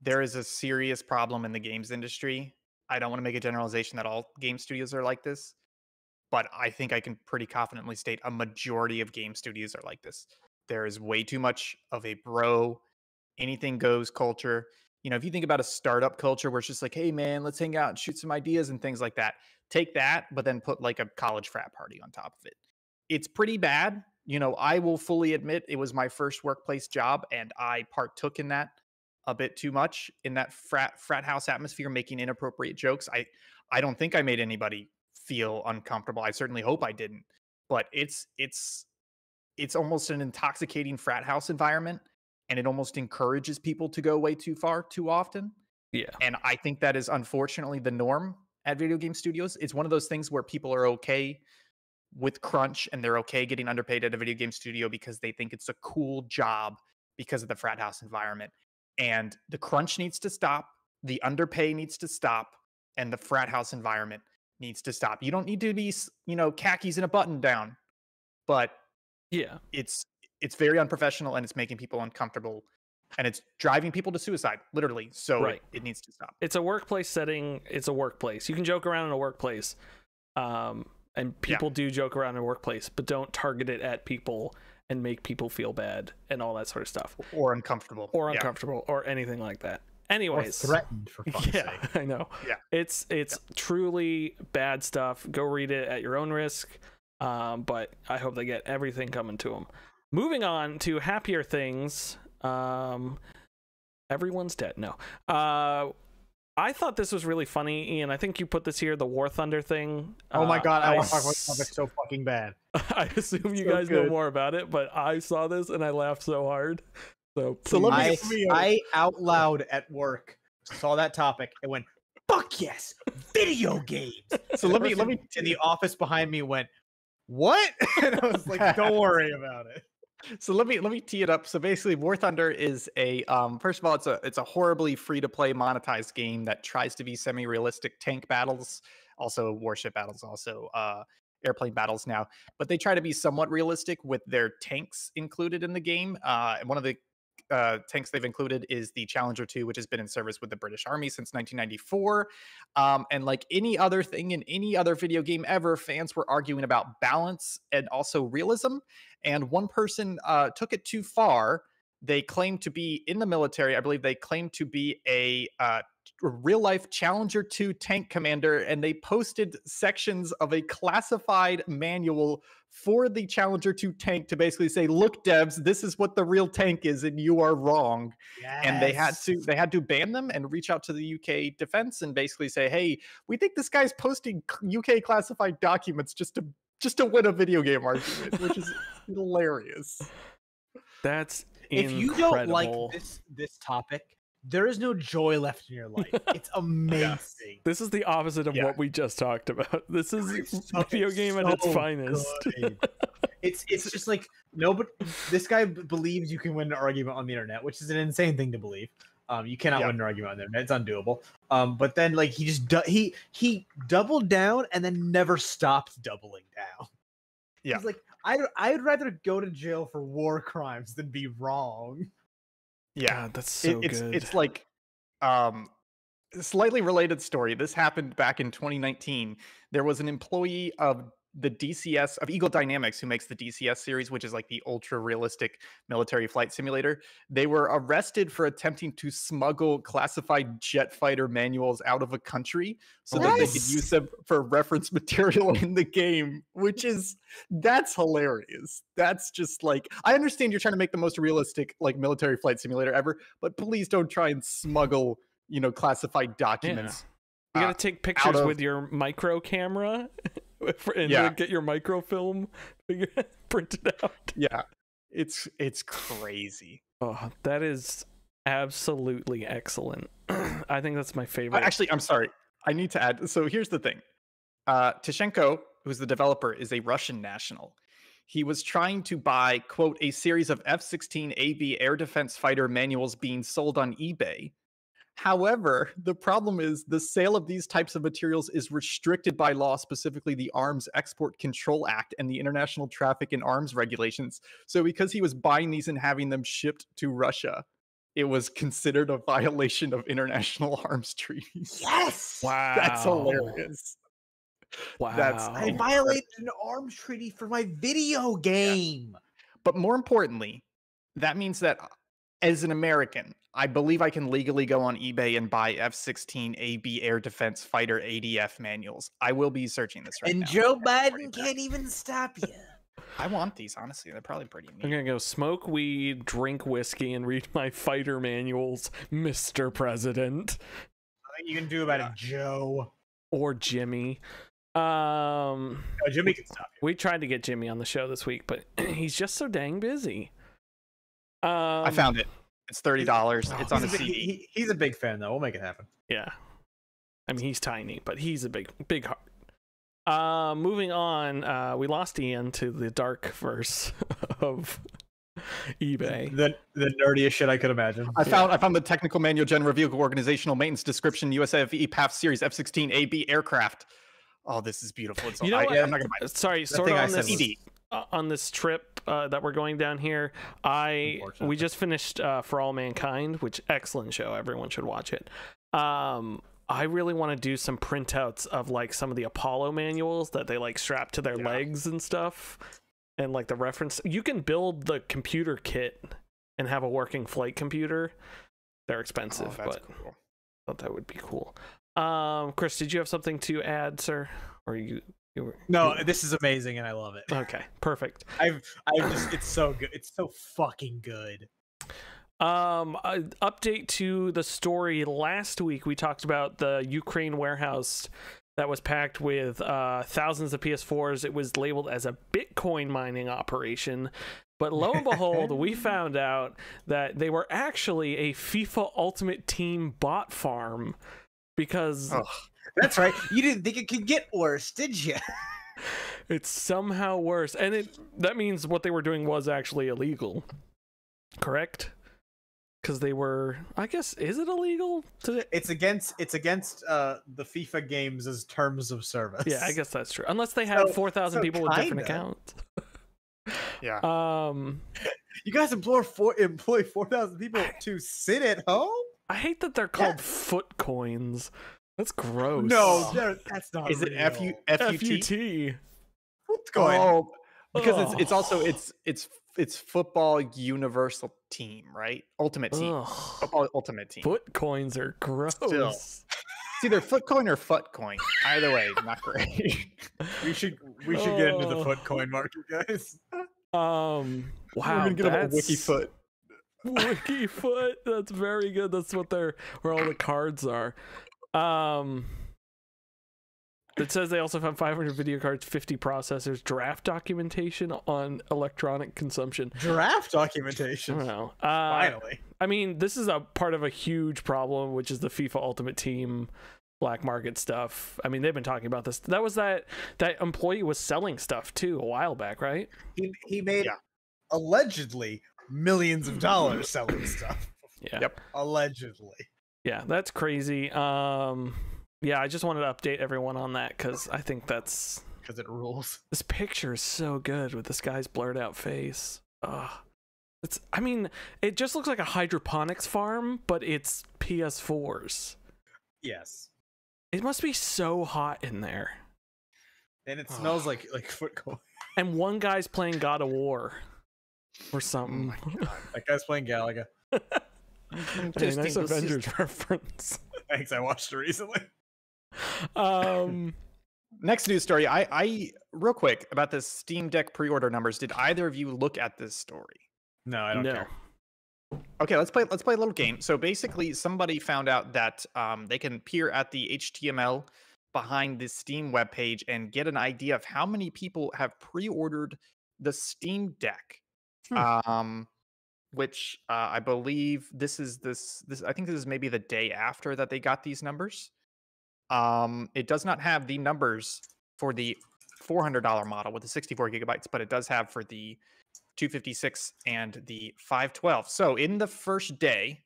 There is a serious problem in the games industry. I don't want to make a generalization that all game studios are like this, but I think I can pretty confidently state a majority of game studios are like this. There is way too much of a bro, anything goes culture. You know, if you think about a startup culture where it's just like, hey man, let's hang out and shoot some ideas and things like that. Take that, but then put like a college frat party on top of it. It's pretty bad. You know, I will fully admit it was my first workplace job and I partook in that a bit too much in that frat frat house atmosphere making inappropriate jokes. I I don't think I made anybody feel uncomfortable. I certainly hope I didn't. But it's it's it's almost an intoxicating frat house environment and it almost encourages people to go way too far too often. yeah, And I think that is unfortunately the norm at video game studios. It's one of those things where people are okay with crunch and they're okay getting underpaid at a video game studio because they think it's a cool job because of the frat house environment. And the crunch needs to stop, the underpay needs to stop, and the frat house environment needs to stop. You don't need to be, you know, khakis and a button down, but yeah. it's it's very unprofessional and it's making people uncomfortable and it's driving people to suicide literally so it- Right. it, needs to stop It's a workplace setting. It's a workplace. You can joke around in a workplace, um, and Yeah. people do joke around in a workplace, but don't target it at people and make people feel bad and all that sort of stuff, or uncomfortable or Yeah. uncomfortable, or anything like that. Or Anyways, threatened for fuck's yeah, sake. I know. Yeah. It's it's truly bad stuff. Go read it at your own risk. Um, but I hope they get everything coming to them. Moving on to happier things. Um, everyone's dead. No. Uh, I thought this was really funny, Ian. I think you put this here, the War Thunder thing. Oh my Uh, god, I, I want to talk about s- something so fucking bad. I assume you So guys know more about it, but I saw this and I laughed so hard. So, So let me- I, me, uh, I out loud at work saw that topic and went, "Fuck yes, video games." so let me let me in the office behind me went, "What?" and I was like, "Don't worry about it." So let me let me tee it up. So basically war thunder is a um first of all it's a it's a horribly free to play monetized game that tries to be semi realistic tank battles also warship battles also uh airplane battles now but they try to be somewhat realistic with their tanks included in the game. Uh and one of the uh, tanks they've included is the Challenger 2, which has been in service with the British Army since 1994. Um, and like any other thing in any other video game ever, fans were arguing about balance and also realism. And one person uh, took it too far. They claimed to be in the military. I believe they claimed to be a uh, real life Challenger 2 tank commander, and they posted sections of a classified manual for the Challenger 2 tank to basically say, "Look, devs, this is what the real tank is, and you are wrong." And they had to they had to ban them and reach out to the UK defense and basically say, "Hey, we think this guy's posting UK classified documents just to just to win a video game argument," which is hilarious. that's If you don't like this this topic, there is no joy left in your life. It's amazing. This is the opposite of Yeah. what we just talked about. This is It's so- video game at its finest. it's it's just like nobody. This guy believes you can win an argument on the internet, which is an insane thing to believe. Um, you cannot Yeah. win an argument on the internet; it's undoable. Um, but then like he just du- he he doubled down and then never stopped doubling down. Yeah. He's like, I I'd rather go to jail for war crimes than be wrong. Yeah, God, that's It- so it's good. it's like um slightly related story. This happened back in 2019. There was an employee of the DCS of Eagle Dynamics who makes the DCS series, which is like the ultra realistic military flight simulator. They were arrested for attempting to smuggle classified jet fighter manuals out of a country so that they could use them for reference material in the game, which is that's hilarious. That's just like I understand you're trying to make the most realistic like military flight simulator ever, but please don't try and smuggle, you know, classified documents. you uh, gotta take pictures of- with your micro camera and Yeah. get your microfilm printed out. Yeah. It's it's crazy. Oh, that is absolutely excellent. I think that's my Uh, favorite. Actually, I'm sorry. I need to add. So here's the thing. Uh, Tishenko, who's the developer, is a Russian national. He was trying to buy, quote, a series of F 16 AB air defense fighter manuals being sold on eBay. However, the problem is the sale of these types of materials is restricted by law, specifically the Arms Export Control Act and the International Traffic in Arms regulations. So, because he was buying these and having them shipped to Russia, it was considered a violation of international arms treaties. Yes. wow, That's hilarious. Wow, That's- I violated an arms treaty for my video game. But more importantly, that means that as an American, I believe I can legally go on eBay and buy F 16 AB Air Defense Fighter ADF manuals. I will be searching this right and now. Joe Biden can't even stop you. I want these, honestly. They're probably pretty I'm gonna go smoke weed, drink whiskey, and read my fighter manuals, Mr. President Nothing you can do about it, Joe. or Jimmy. Um, No, Jimmy can stop you. we tried to get Jimmy on the show this week, but he's just so dang busy. Um, I found it. It's $30. Oh, It's on a He's CD. he, he's a big fan, though. We'll make it happen. Yeah. I mean, he's tiny, but he's a big, big heart. Uh, moving on, uh, we lost Ian to the dark verse of eBay. The the nerdiest shit I could imagine. I found I found the technical manual general vehicle organizational maintenance description USAF PAF series F sixteen AB aircraft. Oh, this is beautiful. It's You know I, what? I'm not gonna buy it. Sorry, sort of on said this was- CD. Uh, on this trip uh, that we're going down here. I we just finished uh, For All Mankind, which excellent show. Everyone should watch it. Um, I really want to do some printouts of like some of the Apollo manuals that they like strap to their Yeah. legs and stuff, and like the reference. You can build the computer kit and have a working flight computer. They're expensive, Oh, but cool. thought that would be cool. Um, Chris, did you have something to add, sir? Or you? Were, No, this is amazing, and I love it. Okay, perfect. I've, I've just, it's so good. It's so fucking good. Um, uh, update to the story. Last week we talked about the Ukraine warehouse that was packed with uh, thousands of PS4s. It was labeled as a Bitcoin mining operation. But lo and behold, we found out that they were actually a FIFA Ultimate Team bot farm because Ugh. That's right. You didn't think it could get worse, did you? it's somehow worse. And it that means what they were doing was actually illegal. Correct? Because they were, I guess, is it illegal to It's against, it's against uh the FIFA games as terms of service. Yeah, I guess that's true. Unless they had So- four thousand so people with different accounts. Yeah. Um, you guys employ four, employ four thousand people to sit at home. I hate that they're called foot coins. That's gross. No, they're- that's not. Is it real. F U F U T? FUT. What's going? Oh, because it's it's also it's it's it's football universal team, right? Ultimate team. Ugh. Football ultimate team. Foot coins are gross. It's either foot coin or foot coin. Either way, not great. We should we should get into the Oh. foot coin market, guys. Um. Wow. We're gonna get them a wiki foot. Wiki foot. That's very good. That's what they're where all the cards are. Um. It says they also found 500 video cards, 50 processors, draft documentation on electronic consumption. Draft I documentation. don't know. Uh, Finally. I mean, this is a part of a huge problem, which is the FIFA Ultimate Team black market stuff. I mean, they've been talking about this. That was that that employee was selling stuff too a while back, right? He he made Yeah. allegedly millions of dollars selling stuff. Yeah. Yep. Allegedly. Yeah, that's crazy. Um, yeah, I just wanted to update everyone on that because I think that's Because it rules. this picture is so good with this guy's blurred out face. Ugh. It's I mean, it just looks like a hydroponics farm, but it's PS4s. Yes. It must be so hot in there. And it smells like like foot. And one guy's playing God of War or something. That guy's playing Galaga. Hey, nice Avengers reference. Thanks, I watched it recently. Um, Next news story. I, I real quick about the Steam Deck pre-order numbers. Did either of you look at this story? No, I don't no. care. Okay, let's play. Let's play a little game. So basically, somebody found out that um, they can peer at the HTML behind the Steam webpage and get an idea of how many people have pre-ordered the Steam Deck. Um, which uh, I believe this is this this. I think this is maybe the day after that they got these numbers. Um, it does not have the numbers for the $400 model with the 64 gigabytes, but it does have for the 256 and the 512. So in the first day,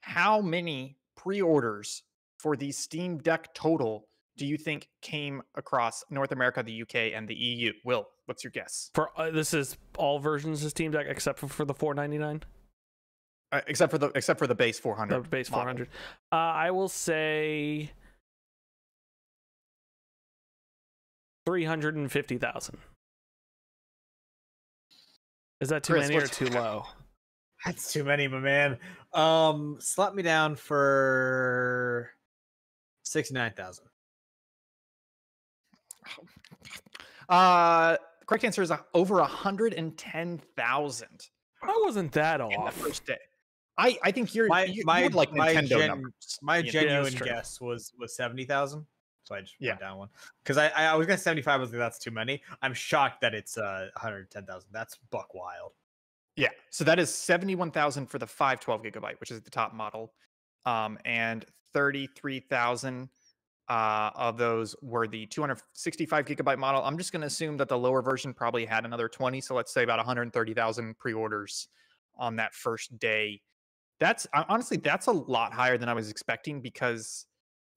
how many pre-orders for the Steam Deck total do you think came across North America, the UK, and the EU? Will, what's your guess? For uh, this is all versions of Steam Deck except for, for the 499. Uh, except for the except for the base 400. The base 400. Uh, I will say 350,000. Is that too Chris, many or too low? That's too many, my man. Um, slap me down for 69,000. Uh, correct answer is uh, over 110,000 I wasn't that in the off. first day. I, I think you're My- you, you my- would like my Nintendo gen- numbers. My you genuine that's guess was was seventy thousand. So I just Yeah. went down one because I, I I was gonna seventy five. I was like that's too many. I'm shocked that it's uh one hundred ten thousand. That's buck wild. Yeah. So that is 71,000 for the 512 gigabyte, which is the top model. Um, and 33,000 uh, of those were the 265 gigabyte model. I'm just going to assume that the lower version probably had another 20. So let's say about 130,000 pre orders on that first day. That's honestly, that's a lot higher than I was expecting because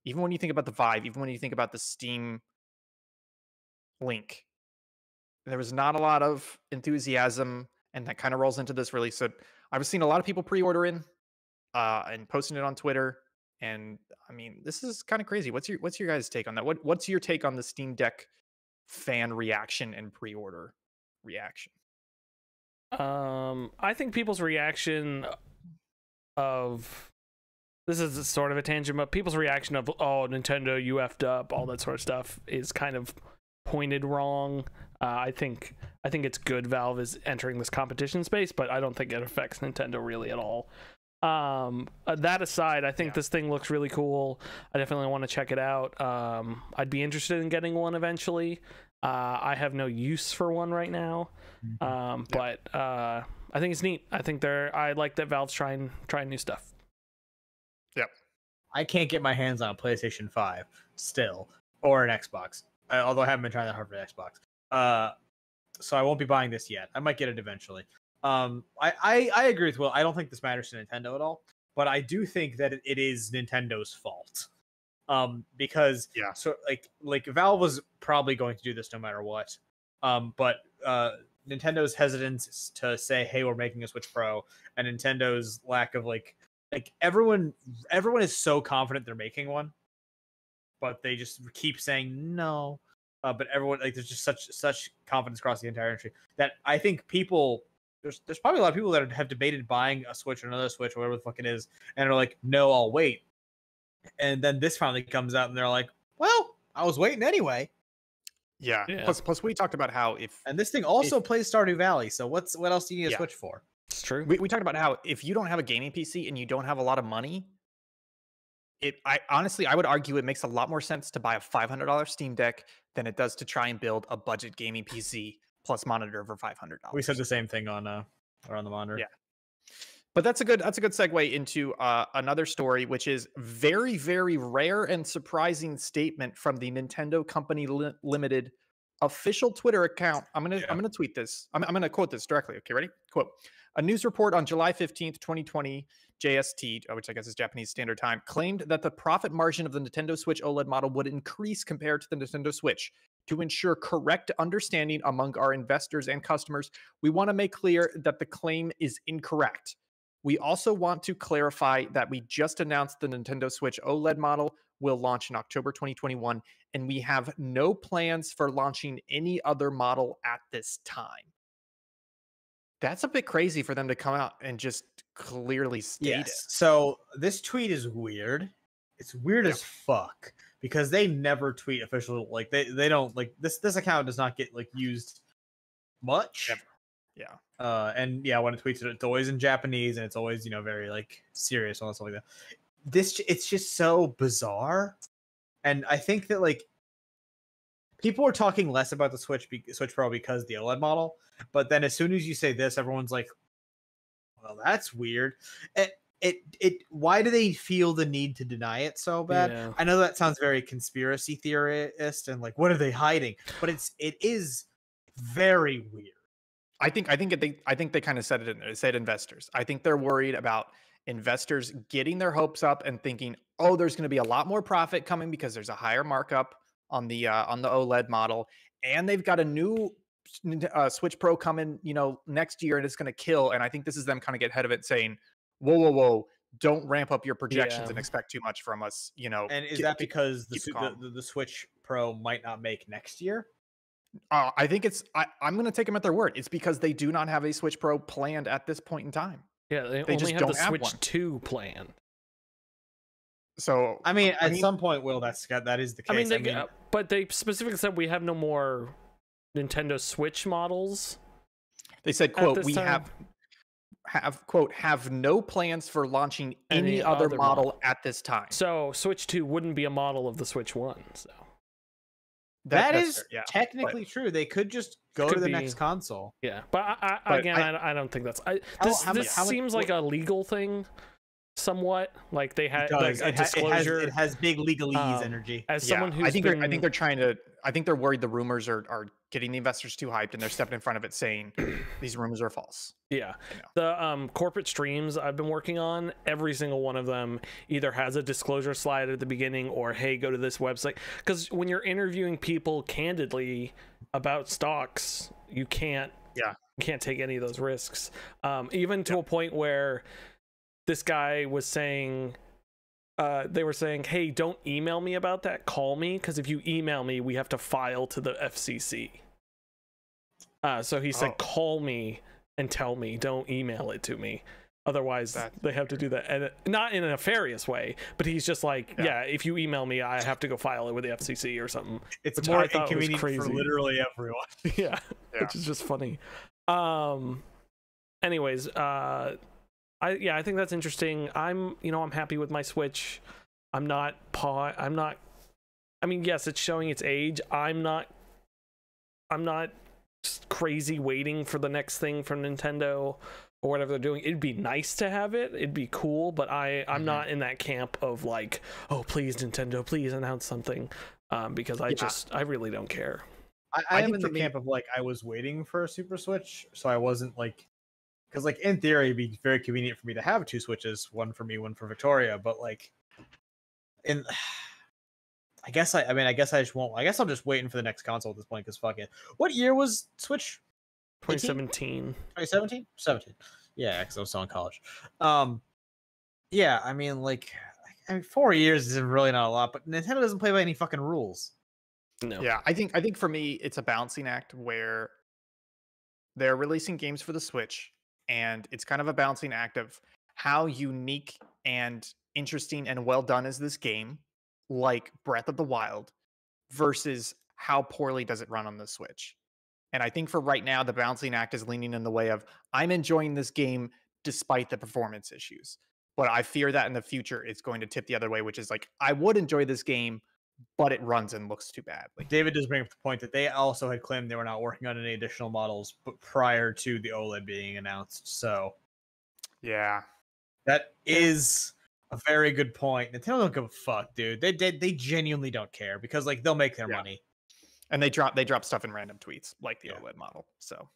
even when you think about the Vive, even when you think about the Steam Link, there was not a lot of enthusiasm and that kind of rolls into this release. So I've seen a lot of people pre-ordering uh, and posting it on Twitter, and I mean, this is kind of crazy. What's your what's your guys' take on that? What what's your take on the Steam Deck fan reaction and pre-order reaction? Um, I think people's reaction of this is sort of a tangent, but people's reaction of oh Nintendo you effed up, all that sort of stuff is kind of pointed wrong. Uh, I think I think it's good Valve is entering this competition space, but I don't think it affects Nintendo really at all. Um, uh, that aside, I think Yeah. this thing looks really cool. I definitely want to check it out. Um, I'd be interested in getting one eventually. Uh, I have no use for one right now. Um, but uh, I think it's neat. I think they're. I like that Valve's trying trying new stuff. Yep. I can't get my hands on a PlayStation Five still, or an Xbox. Uh, although I haven't been trying that hard for the Xbox. Uh, so I won't be buying this yet. I might get it eventually. Um, I, I I agree with Will. I don't think this matters to Nintendo at all, but I do think that it, is Nintendo's fault. Um, because Yeah. so like like Valve was probably going to do this no matter what. Um, but uh, Nintendo's hesitance to say, "Hey, we're making a Switch Pro," and Nintendo's lack of like like everyone everyone is so confident they're making one, but they just keep saying no. Uh, but everyone like there's just such such confidence across the entire industry that I think people there's there's probably a lot of people that have debated buying a Switch or another Switch or whatever the fuck it is, and are like, no, I'll wait. And then this finally comes out, and they're like, well, I was waiting anyway. Yeah. Yeah. Plus, plus, we talked about how if And this thing also plays Stardew Valley, so what's what else do you need a Yeah. Switch for? It's true. we, we talked about how if you don't have a gaming PC and you don't have a lot of money, it I honestly I would argue it makes a lot more sense to buy a five hundred dollar Steam Deck than it does to try and build a budget gaming PC plus monitor for five hundred dollars. We said the same thing on uh or on the monitor. Yeah. But that's a good that's a good segue into uh, another story, which is very very rare and surprising statement from the Nintendo Company Li- Limited official Twitter account. I'm gonna Yeah. I'm gonna tweet this. I'm, I'm gonna quote this directly. Okay, ready? Quote: A news report on July 15th, 2020, JST, uh, which I guess is Japanese Standard Time, claimed that the profit margin of the Nintendo Switch OLED model would increase compared to the Nintendo Switch. To ensure correct understanding among our investors and customers, we want to make clear that the claim is incorrect. We also want to clarify that we just announced the Nintendo Switch OLED model will launch in October 2021, and we have no plans for launching any other model at this time. That's a bit crazy for them to come out and just clearly state it. Yes. So this tweet is weird. It's weird Yeah. as fuck because they never tweet official like they they don't like this this account does not get like used much. Ever. Yeah. Uh and yeah, when it tweets it, it's always in Japanese and it's always, you know, very like serious and all stuff like that. This it's just so bizarre. And I think that like people are talking less about the Switch Switch Pro because the OLED model, but then as soon as you say this, everyone's like, "Well, that's weird." It, it, it. Why do they feel the need to deny it so bad? Yeah. I know that sounds very conspiracy theorist and like, what are they hiding? But it's it is very weird. I think I think it- they I think they kind of said it in there. Said investors. I think they're worried about investors getting their hopes up and thinking, oh, there's going to be a lot more profit coming because there's a higher markup on the uh, on the OLED model, and they've got a new uh, Switch Pro coming, you know, next year, and it's going to kill. And I think this is them kind of get ahead of it, saying, whoa, whoa, whoa, don't ramp up your projections Yeah. and expect too much from us. You know, And is Ke- that because the, the, the the Switch Pro might not make next year? Uh, I think it's. I, I'm going to take them at their word. It's because they do not have a Switch Pro planned at this point in time. Yeah, they, They only just have don't the have Switch one. 2 plan. So I mean, I at mean- some point, will that's that is the case. I mean, they, uh, but they specifically said we have no more Nintendo Switch models. they said, "quote We time- have have quote have no plans for launching any, Any other, other model, model. at this time." So Switch 2 wouldn't be a model of the Switch 1. So that that's yeah. technically true. They could just go Could to the be. next console. yeah, but I, I, But again, I- I, I don't think that's. I, this how many- this how many- seems like a legal thing, somewhat. Like they had like a It, ha- it has, disclosure. it has big legalese um, energy. as Yeah, someone who's I think been, they're, I think they're trying to. I think they're worried the rumors are are getting the investors too hyped, and they're stepping in front of it, saying these rumors are false. Yeah. you know. The um, corporate streams I've been working on, every single one of them either has a disclosure slide at the beginning or, hey, go to this website. Because when you're interviewing people candidly about stocks, you can't. Yeah. You can't take any of those risks. Um, even to a point where this guy was saying, uh, they were saying, hey, don't email me about that. Call me. Because if you email me, we have to file to the FCC. Uh, so he said, Oh. call me and tell me. Don't email it to me. Otherwise, That's- they have to do that. And not in a nefarious way, but he's just like, Yeah. yeah. if you email me, I have to go file it with the FCC or something. It's which more I inconvenient for literally everyone. yeah, Yeah. which is just funny. Um, anyways, uh, I yeah, I think that's interesting. I'm you know I'm happy with my Switch. I'm not paw. I'm not. I mean, yes, it's showing its age. I'm not. I'm not crazy waiting for the next thing from Nintendo or whatever they're doing. It'd be nice to have it. It'd be cool, but I I'm Mhm. not in that camp of like, oh please Nintendo, please announce something, um, because I Yeah. just I really don't care. I, I I, am in for the me- camp of like I was waiting for a Super Switch, so I wasn't like, because like in theory it'd be very convenient for me to have two Switches, one for me, one for Victoria. But like, in, I guess I, I mean, I guess I just won't. I guess I'm just waiting for the next console at this point. Because fuck it. What year was Switch? 2017. 2017, 17. Yeah, because I was still in college. Um, yeah, I mean, like, I mean, four years is really not a lot, but Nintendo doesn't play by any fucking rules. No. Yeah, I think I think for me it's a balancing act where they're releasing games for the Switch and it's kind of a balancing act of how unique and interesting and well done is this game like Breath of the Wild versus how poorly does it run on the Switch. And I think for right now the balancing act is leaning in the way of I'm enjoying this game despite the performance issues. But I fear that in the future it's going to tip the other way which is like I would enjoy this game but it runs and looks too bad. Like David does bring up the point that they also had claimed they were not working on any additional models, but prior to the OLED being announced. So Yeah. that is a very good point. Nintendo don't give a fuck, dude. They they, they genuinely don't care because like they'll make their Yeah. money. And they drop they drop stuff in random tweets like the Yeah. OLED model. So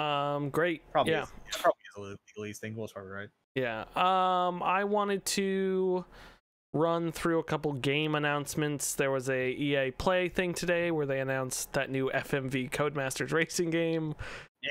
Um, great. Probably yeah. is, yeah, probably is a least thing. Most probably right. Yeah. Um, I wanted to run through a couple game announcements. There was a EA Play thing today where they announced that new FMV Codemasters racing game,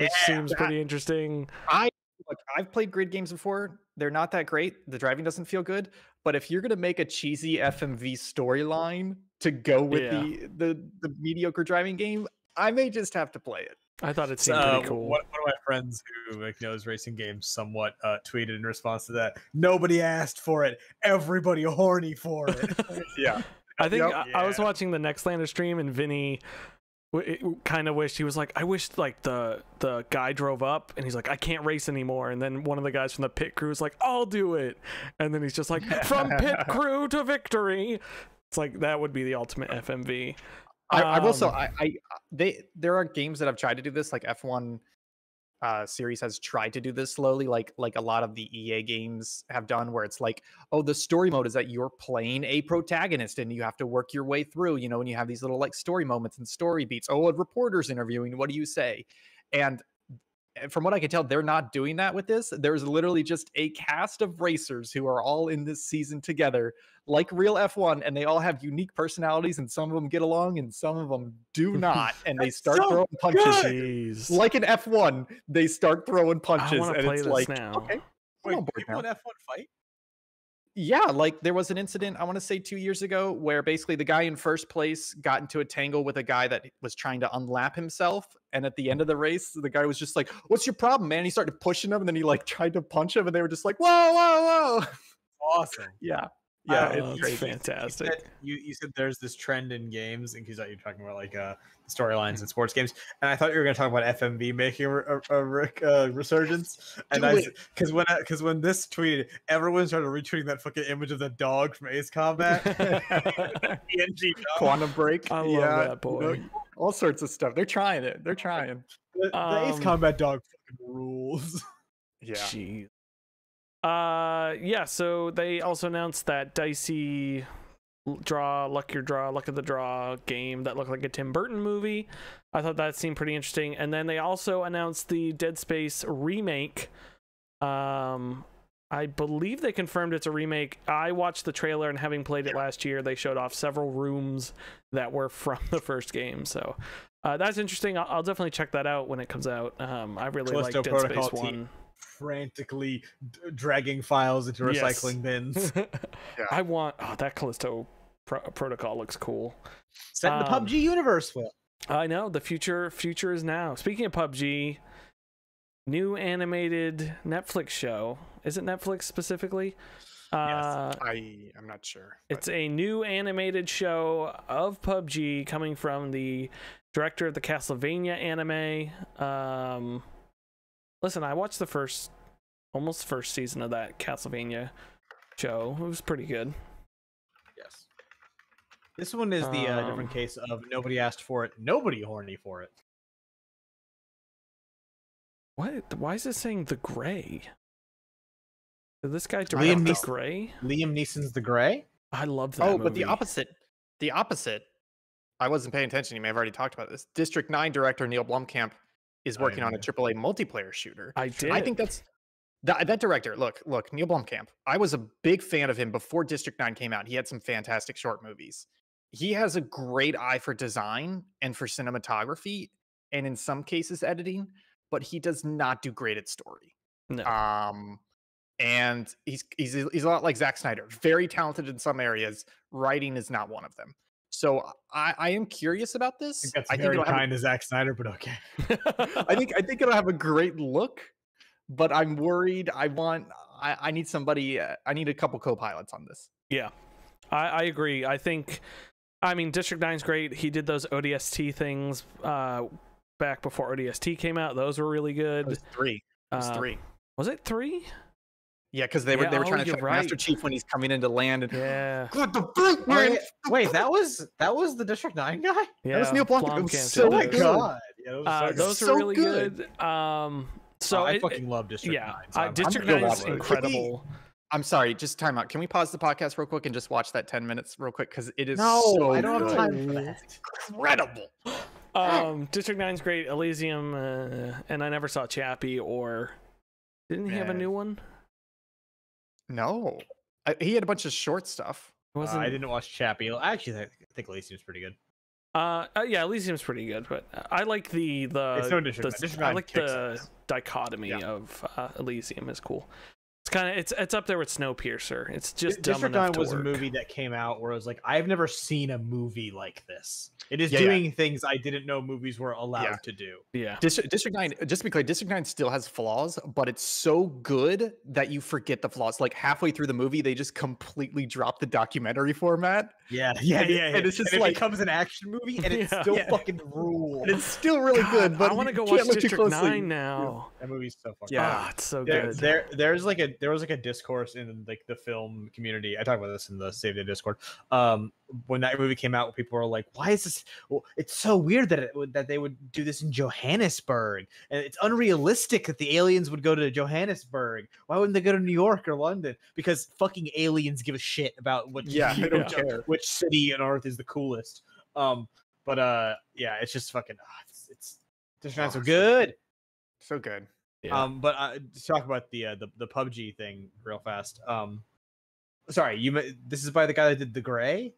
which seems pretty interesting. I look, I've played grid games before. They're not that great. The driving doesn't feel good. But if you're gonna make a cheesy FMV storyline to go with Yeah. the, the the mediocre driving game, I may just have to play it. I thought it seemed uh, pretty cool. one, one of my friends who like, knows racing games somewhat uh, tweeted in response to that. Nobody asked for it. Everybody horny for it. Yeah. I think Yep. I, I was watching the Nextlander stream and Vinny kind of wished he was like I wish like the the guy drove up and he's like I can't race anymore and then one of the guys from the pit crew is like I'll do it and then he's just like from pit crew to victory it's like that would be the ultimate FMV I, I will. So Um, I, I they there are games that have tried to do this, like F1 uh, series has tried to do this slowly, like like a lot of the EA games have done, where it's like, oh, the story mode is that you're playing a protagonist and you have to work your way through, you know, and you have these little like story moments and story beats. Oh, a reporter's interviewing. What do you say? And Eh, from what I can tell, they're not doing that with this. There's literally just a cast of racers who are all in this season together, like real F1, and they all have unique personalities, and some of them get along, and some of them do not, and they start so throwing punches. jeez Like in F1, they start throwing I punches, want to and play it's this like, now okay, Wait, people now. in F1 fight? Yeah, like there was an incident, I want to say two years ago, where basically the guy in first place got into a tangle with a guy that was trying to unlap himself. And at the end of the race, the guy was just like, What's your problem, man? And he started pushing him, and then he like tried to punch him, and they were just like, Whoa, whoa, whoa. Awesome. Yeah. Yeah, Oh, it's it's crazy. You fantastic said, you, you said there's this trend in games, and because you're talking about like uh, storylines in sports games, and I thought you were going to talk about FMV making a, a, a uh, resurgence, and Do I it. because when because when this tweeted, everyone started retweeting that fucking image of the dog from Ace Combat. PNG. Quantum break. I love yeah, that you know, boy all sorts of stuff. They're trying it. They're trying. The, the Ace Um, Combat dog fucking rules. Yeah. Jeez. Uh, yeah. So they also announced that dicey draw, luck your draw, luck of the draw game that looked like a Tim Burton movie. I thought that seemed pretty interesting. And then they also announced the Dead Space remake. Um, I believe they confirmed it's a remake. I watched the trailer and having played it last year, they showed off several rooms that were from the first game. So uh, that's interesting. I'll, I'll definitely check that out when it comes out. Um, I really Callisto like Dead Protocol Space. One. Frantically d- dragging files into Yes. recycling bins. I want oh that Callisto pro- protocol looks cool. Set in the Um, PUBG universe, Will. I know the future future is now. Speaking of PUBG, new animated Netflix show. Is it Netflix specifically? Uh, I I'm not sure. it's a new animated show of PUBG coming from the director of the Castlevania anime. Um, listen, I watched the first, almost first season of that Castlevania show. It was pretty good. Yes. This one is the uh, Um, different case of nobody asked for it, nobody horny for it. What? Why is it saying the gray? Did this guy Liam the Neeson- gray? Liam Neeson's The Grey. I love that. Oh, but the opposite. The opposite. I wasn't paying attention. You may have already talked about this. District 9 director Neil Blomkamp is working on a yeah. AAA multiplayer shooter. I did. I think that's that, that director. Look, look, Neil Blomkamp. I was a big fan of him before District 9 came out. He had some fantastic short movies. He has a great eye for design and for cinematography and in some cases editing, but he does not do great at story. no. Um, and he's he's he's a lot like Zack Snyder, very talented in some areas. Writing is not one of them. So I, I am curious about I this. think that's I think very it'll have a- kind to Zack Snyder, but okay. I think I think it'll have a great look, but I'm worried. I want I, I need somebody. Uh, I need a couple co-pilots on this. yeah, I, I agree. I think, I mean, District 9's great. He did those ODST things uh, back before ODST came out. Those were really It good. was three. It was Uh, three. Was it three? Yeah, because they were yeah, they were oh, trying to you're track Master. Chief when he's coming into land and Yeah. God, the freak, Oh, man. wait, wait, that was that was the District Nine guy. Yeah. that was Neil Blomkamp. It was Blomkamp so did Oh my god! Yeah, those, Uh, are so good. are So really good. good. Um, so Oh, I it- fucking love District yeah, Nine. so uh, I'm- I'm District 9 is it. Can we- incredible. I'm sorry, just time out. Can we pause the podcast real quick and just watch that 10 minutes real quick? Because it is No, so I don't have time for that. It's Incredible. Um, District 9's great. Elysium, uh, and I never saw Chappie or. Didn't he have a new one? No, I, he had a bunch of short stuff. Uh, wasn't. I didn't watch Chappie. Actually I think Elysium's pretty good. Uh, uh, yeah, Elysium's pretty good, but I like the the. It's no District the- District I like the ass. dichotomy Yeah. of uh, Elysium is cool. It's kind of it's it's up there with Snowpiercer. It's just Di- dumb District enough Nine to was work. a movie that came out where I was like, I've never seen a movie like this. It is Yeah, yeah. doing things I didn't know movies were allowed Yeah. to do. Yeah, District, District 9, just to be clear, District 9 still has flaws, but it's so good that you forget the flaws. Like halfway through the movie, they just completely drop the documentary format. Yeah, yeah, yeah, and it's just it like- becomes an action movie, and it Yeah. still Yeah. fucking rules. And it's still really good, but I want to go can't watch look too District closely. Nine now. that movie's so fucking. Yeah. Ah, it's so There, good. there, there's like a there was like a discourse in like the film community. I talked about this in the SaveData Discord. Um, when that movie came out, people were like, "Why is this? Well, it's so weird that it would that they would do this in Johannesburg, and it's unrealistic that the aliens would go to Johannesburg. Why wouldn't they go to New York or London? Because fucking aliens give a shit about what Yeah, they don't care. which city on earth is the coolest. Um, but uh, yeah, it's just fucking. ah, it's it's just not Oh, so so good. So good. Yeah. Um, but uh, to talk about the uh, the the PUBG thing real fast. Um, sorry, you. ma- This is by the guy that did the Grey.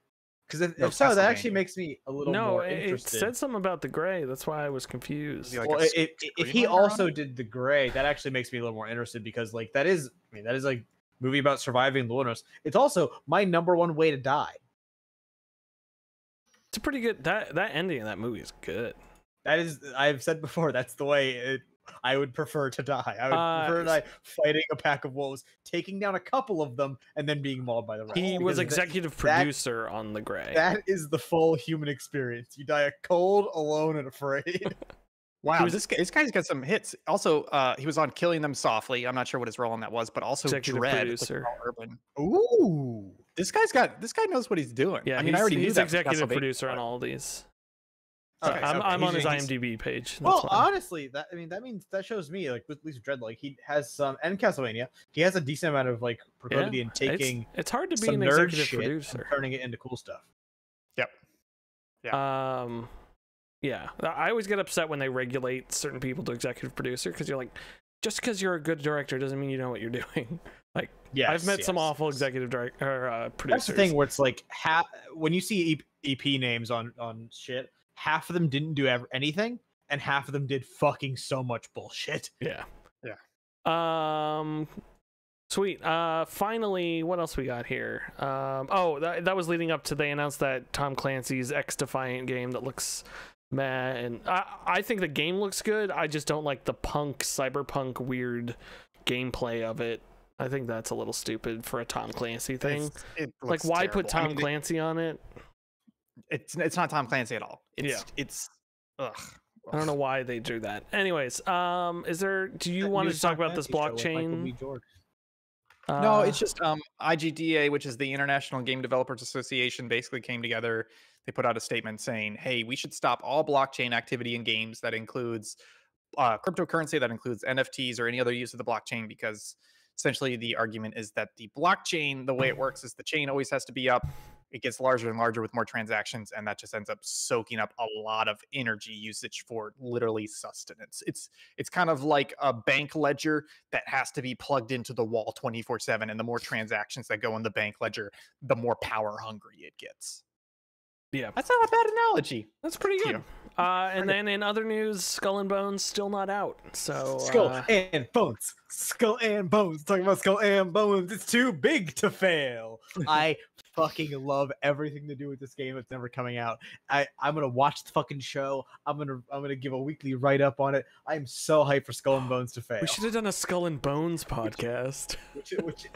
Because if, No, if so, that actually makes me a little no, more it, it said something about the grey. That's why I was confused. he like well, a i- if, if he screenwriter on also did the Grey, that actually makes me a little more interested because like that is, I mean, that is like movie about surviving the wilderness. It's also my number one way to die. It's a pretty good. That that ending of that movie is good. That is, I've said before, that's the way it, I would prefer to die. I would Uh, prefer to die fighting a pack of wolves, taking down a couple of them, and then being mauled by the rest. He was because that- executive that- producer on the grey. That is the full human experience. You die a cold, alone, and afraid. Wow, was- this guy, this guy's got some hits. Also, uh, he was on Killing Them Softly. I'm not sure what his role on that was, but also Executive Dredd. producer. Karl Urban. Ooh. This guy's got. This guy knows what he's doing. yeah, I mean, he's, I already he's knew that. from executive Castlevania, producer on but- all these. Okay, I'm, okay, I'm on his he's- he's- IMDb page. Well, why. honestly, that I mean that means that shows me like with at least Dredd, like he has some and Castlevania, he has a decent amount of like proclivity in taking it's, hard to be some an nerd executive shit and producer. turning it into cool stuff. Yep. Yeah. Um, yeah, I- I always get upset when they regulate certain people to executive producer because you're like, just because you're a good director doesn't mean you know what you're doing. Like, yeah, I've met some awful executive director or uh, producers. That's the thing where it's like half when you see EP, EP names on on shit, half of them didn't do ever, anything, and half of them did fucking so much bullshit. Yeah. Yeah. Um sweet. Uh finally, what else we got here? Um oh, that, that was leading up to they announced that Tom Clancy's XDefiant game that looks meh and I I think the game looks good. I just don't like the punk cyberpunk weird gameplay of it. I think that's a little stupid for a Tom Clancy thing. It Like why put terrible. I Tom mean, it- Clancy on it? It's it's not Tom Clancy at all. It's Yeah. it's. Ugh. I don't know why they drew that. Anyways, um is there do you That want to talk about this show with Michael B. blockchain? Jordan. No, Uh, it's just um, IGDA, which is the International Game Developers Association, basically came together. They put out a statement saying, "Hey, we should stop all blockchain activity in games that includes uh, cryptocurrency, that includes NFTs or any other use of the blockchain, because essentially the argument is that the blockchain, the way it works, is the chain always has to be up. It gets larger and larger with more transactions, and that just ends up soaking up a lot of energy usage for literally sustenance. It's it's kind of like a bank ledger that has to be plugged into the wall 24 7 and the more transactions that go in the bank ledger the more power hungry it gets Yeah. that's not a bad analogy That's pretty Yeah. good. Uh, and then in other news, Skull and Bones still not out. So Skull uh, and bones. Skull and bones. Talking about skull and bones. It's too big to fail. I fucking love everything to do with this game. It's never coming out. I I'm gonna watch the fucking show. I'm gonna I'm gonna give a weekly write up on it. I'm so hyped for Skull and Bones to fail. we should have done a Skull and Bones podcast. Which, which,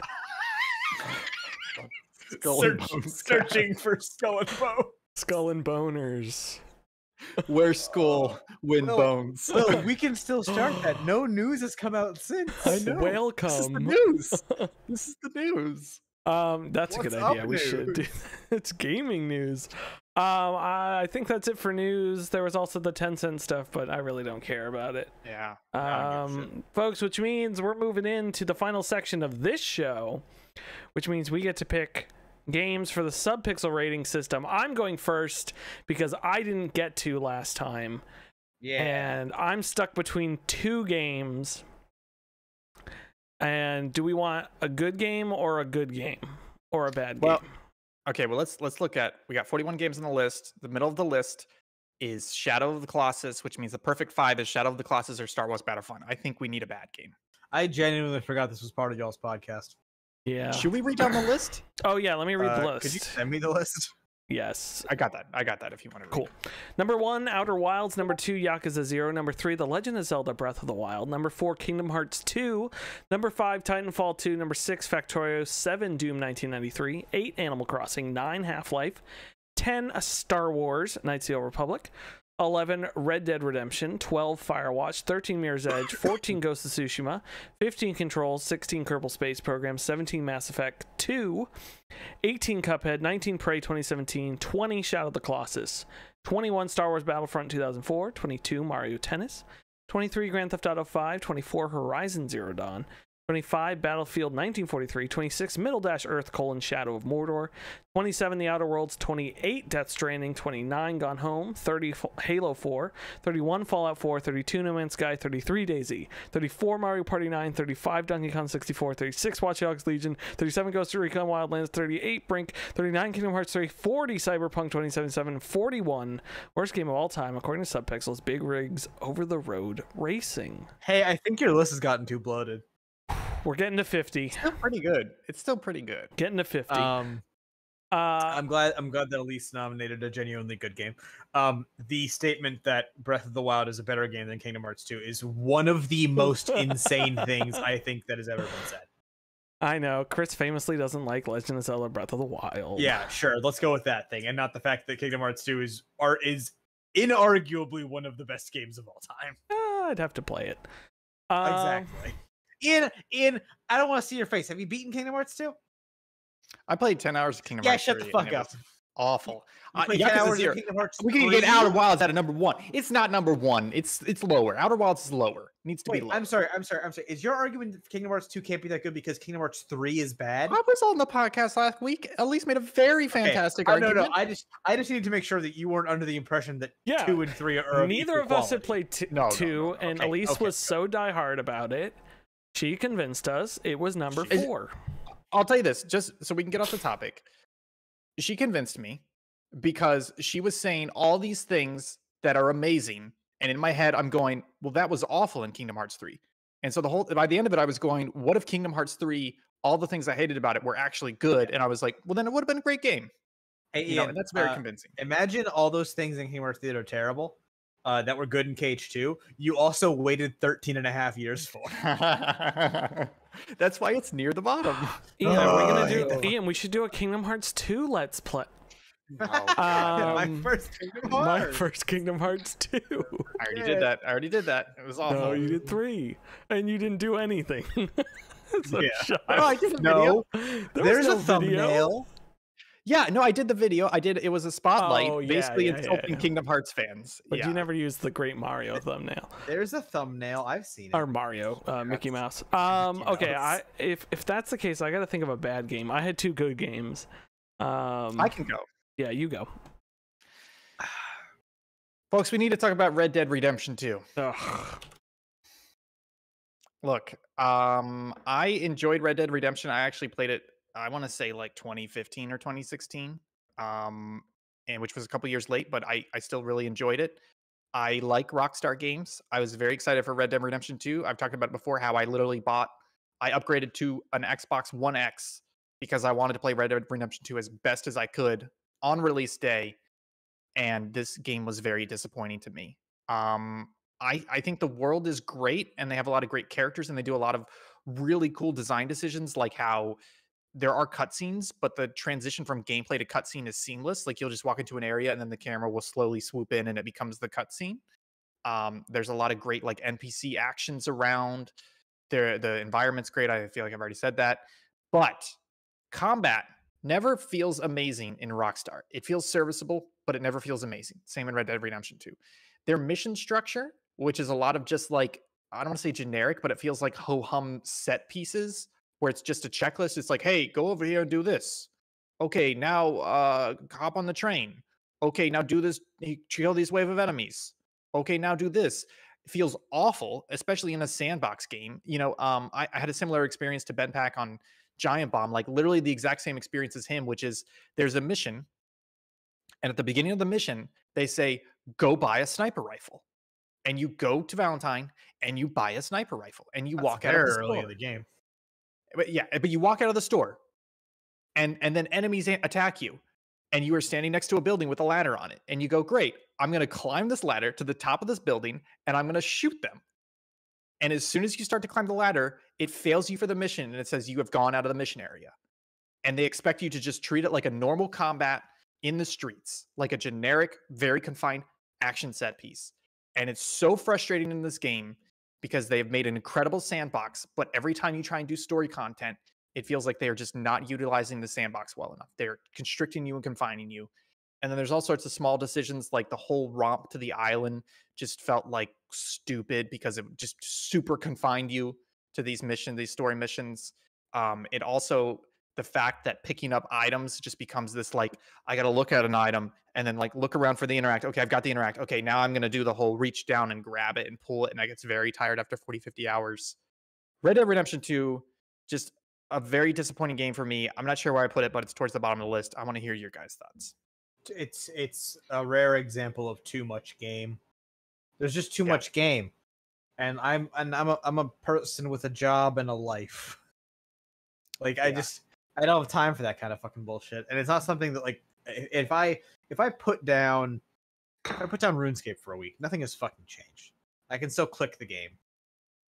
Skull and search- Bones searching for Skull and Bones. Skull and Boners. where skull win Well, bones Well, we can still start that. No news has come out since. I know. Welcome. this is the news this is the news Um, that's a good idea. up We should do. it's gaming news. Um, I I think that's it for news. There was also the Tencent stuff, but I really don't care about it. yeah I don't give a shit. Um, folks, which means we're moving into the final section of this show, which means we get to pick games for the subpixel rating system. I'm going first because I didn't get to last time, Yeah. and I'm stuck between two games. And do we want a good game or a good game or a bad game? Well, Okay, well let's let's look at we got 41 games on the list. The middle of the list is Shadow of the Colossus, which means the perfect five is Shadow of the Colossus or Star Wars Battlefront. I think we need a bad game. I genuinely forgot this was part of y'all's podcast. Yeah. Should we read down the list? Oh yeah. Let me read the Uh, list. Could you send me the list? Yes. I got that. I got that. If you want to. Read. Cool. Number one, Outer Wilds. Number two, Yakuza Zero. Number three, The Legend of Zelda: Breath of the Wild. Number four, Kingdom Hearts 2. Number five, Titanfall 2. Number six, Factorio. Seven, Doom 1993. Eight, Animal Crossing. Nine, Half Life. 10 a Star Wars Knights of the Old Republic 11 Red Dead Redemption 12 Firewatch 13 Mirror's Edge 14 Ghost of Tsushima 15 Control 16 Kerbal Space Program 17 Mass Effect 2 18 Cuphead 19 Prey 2017 20 Shadow of the Colossus 21 Star Wars Battlefront 2004 22 Mario Tennis 23 Grand Theft Auto 5 24 Horizon Zero Dawn 25 Battlefield 1943 26 Middle Dash Earth colon Shadow of Mordor 27 The Outer Worlds 28 Death Stranding 29 Gone Home 30 Halo 4 31 Fallout 4 32 No Man's Sky 33 Daisy 34 Mario Party 9 35 Donkey Kong 64 36 Watch Dogs Legion 37 Ghost Recon Wildlands 38 Brink 39 Kingdom Hearts 3 40 Cyberpunk 2077 41 Worst game of all time according to Subpixels Big Rigs Over the Road Racing Hey, I think your list has gotten too bloated. We're getting to 50 Still pretty good. It's still pretty good. getting to 50 Um, uh I'm glad. I'm glad that Elise nominated a genuinely good game. Um, the statement that Breath of the Wild is a better game than Kingdom Hearts 2 is one of the most insane things I think that has ever been said. I know Chris famously doesn't like Legend of Zelda Breath of the Wild. Yeah, sure. Let's go with that thing, and not the fact that Kingdom Hearts 2 is are is inarguably one of the best games of all time. Uh, I'd have to play it. Uh, exactly. Ian, in I don't want to see your face. Have you beaten Kingdom Hearts 2? I played 10 hours of Kingdom Hearts. Yeah, Hearts. shut the fuck up. was Awful. You Uh, played Yakuza 10 hours Zero. Kingdom Hearts We can get 3? Outer Wilds at a number one. It's not number one. It's it's lower. Outer Wilds is lower. Needs to Wait, be lower. I'm sorry. I'm sorry. I'm sorry. Is your argument that Kingdom Hearts 2 can't be that good because Kingdom Hearts 3 is bad? I was on the podcast last week. Elise made a very fantastic Oh, argument. no, no. I just, I just need to make sure that you weren't under the impression that Yeah. two and three are. Neither of us had played t- No, no, two, no, no. and Okay, Elise okay, was so diehard about it. She convinced us it was number Is- four. I'll tell you this, just so we can get off the topic. She convinced me because she was saying all these things that are amazing, and in my head, I'm going, "Well, that was awful in Kingdom Hearts 3." And so the whole by the end of it, I was going, "What if Kingdom Hearts 3? All the things I hated about it were actually good?" And I was like, "Well, then it would have been a great game." Hey, You know, and that's very uh, convincing. Imagine all those things in Kingdom Hearts 3 that are terrible, uh, that were good in Cage 2, You also waited 13 and a half years for. That's why it's near the bottom. Ian, are we Oh, gonna do? hate. Ian, we should do a Kingdom Hearts two let's play. my Um, first Kingdom My Hearts. first Kingdom Hearts two. I already did that. I already did that. It was awful. No, you did three, and you didn't do anything. so Yeah. shut Oh. I did a video. No, There was there's no a video. Yeah, no, I did the video. I did. It was a spotlight, Oh, yeah, basically yeah, insulting yeah. Kingdom Hearts fans. But you never used the Great Mario thumbnail There's a thumbnail. I've seen it. or Mario, uh, Mickey Mouse. Um, Mickey okay, I if if that's the case, I got to think of a bad game. I had two good games. Um, I can go, yeah, you go. folks. We need to talk about Red Dead Redemption 2. Ugh. Look, um, I enjoyed Red Dead Redemption. I actually played it. I want to say like 2015 or 2016, um, and which was a couple years late, but I I still really enjoyed it. I like Rockstar games. I was very excited for Red Dead Redemption 2. I've talked about it before how I literally bought, I upgraded to an Xbox One X because I wanted to play Red Dead Redemption 2 as best as I could on release day, and this game was very disappointing to me. Um, I I think the world is great, and they have a lot of great characters, and they do a lot of really cool design decisions, like how there are cutscenes, but the transition from gameplay to cutscene is seamless. Like you'll just walk into an area, and then the camera will slowly swoop in, and it becomes the cutscene. Um, there's a lot of great like NPC actions around. There, the environment's great. I feel like I've already said that, but combat never feels amazing in Rockstar. It feels serviceable, but it never feels amazing. Same in Red Dead Redemption 2. Their mission structure, which is a lot of just like, I don't want to say generic, but it feels like ho hum set pieces where it's just a checklist. It's like, hey, go over here and do this. Okay, now uh hop on the train. Okay, now do this, kill these wave of enemies. Okay, now do this. It feels awful, especially in a sandbox game. You know, um, I, I had a similar experience to Ben Pack on giant bomb, like literally the exact same experience as him, which is there's a mission, and at the beginning of the mission, they say, go buy a sniper rifle. And you go to Valentine and you buy a sniper rifle and you That's walk out of the early store. in the game. But yeah, eh, but you walk out of the store and and then enemies attack you and you are standing next to a building with a ladder on it and you go, "Great. I'm going to climb this ladder to the top of this building and I'm going to shoot them." And as soon as you start to climb the ladder, it fails you for the mission and it says you have gone out of the mission area. And they expect you to just treat it like a normal combat in the streets, like a generic, very confined action set piece. And it's so frustrating in this game because they have made an incredible sandbox, but every time you try and do story content, it feels like they are just not utilizing the sandbox well enough. They're constricting you and confining you. And then there's all sorts of small decisions like the whole romp to the island just felt like stupid because it just super confined you to these missions, these story missions. Um, it also the fact that picking up items just becomes this like I got to look at an item and then like look around for the interact. Okay, I've got the interact. Okay, now I'm going to do the whole reach down and grab it and pull it and I gets very tired after 40 50 hours. Red Dead Redemption 2 just a very disappointing game for me. I'm not sure where I put it, but it's towards the bottom of the list. I want to hear your guys' thoughts. It's it's a rare example of too much game. There's just too Yeah. much game, and I'm and I'm a I'm a person with a job and a life. Like I just I don't have time for that kind of fucking bullshit, and it's not something that like if I if I put down if I put down RuneScape for a week, nothing has fucking changed. I can still click the game.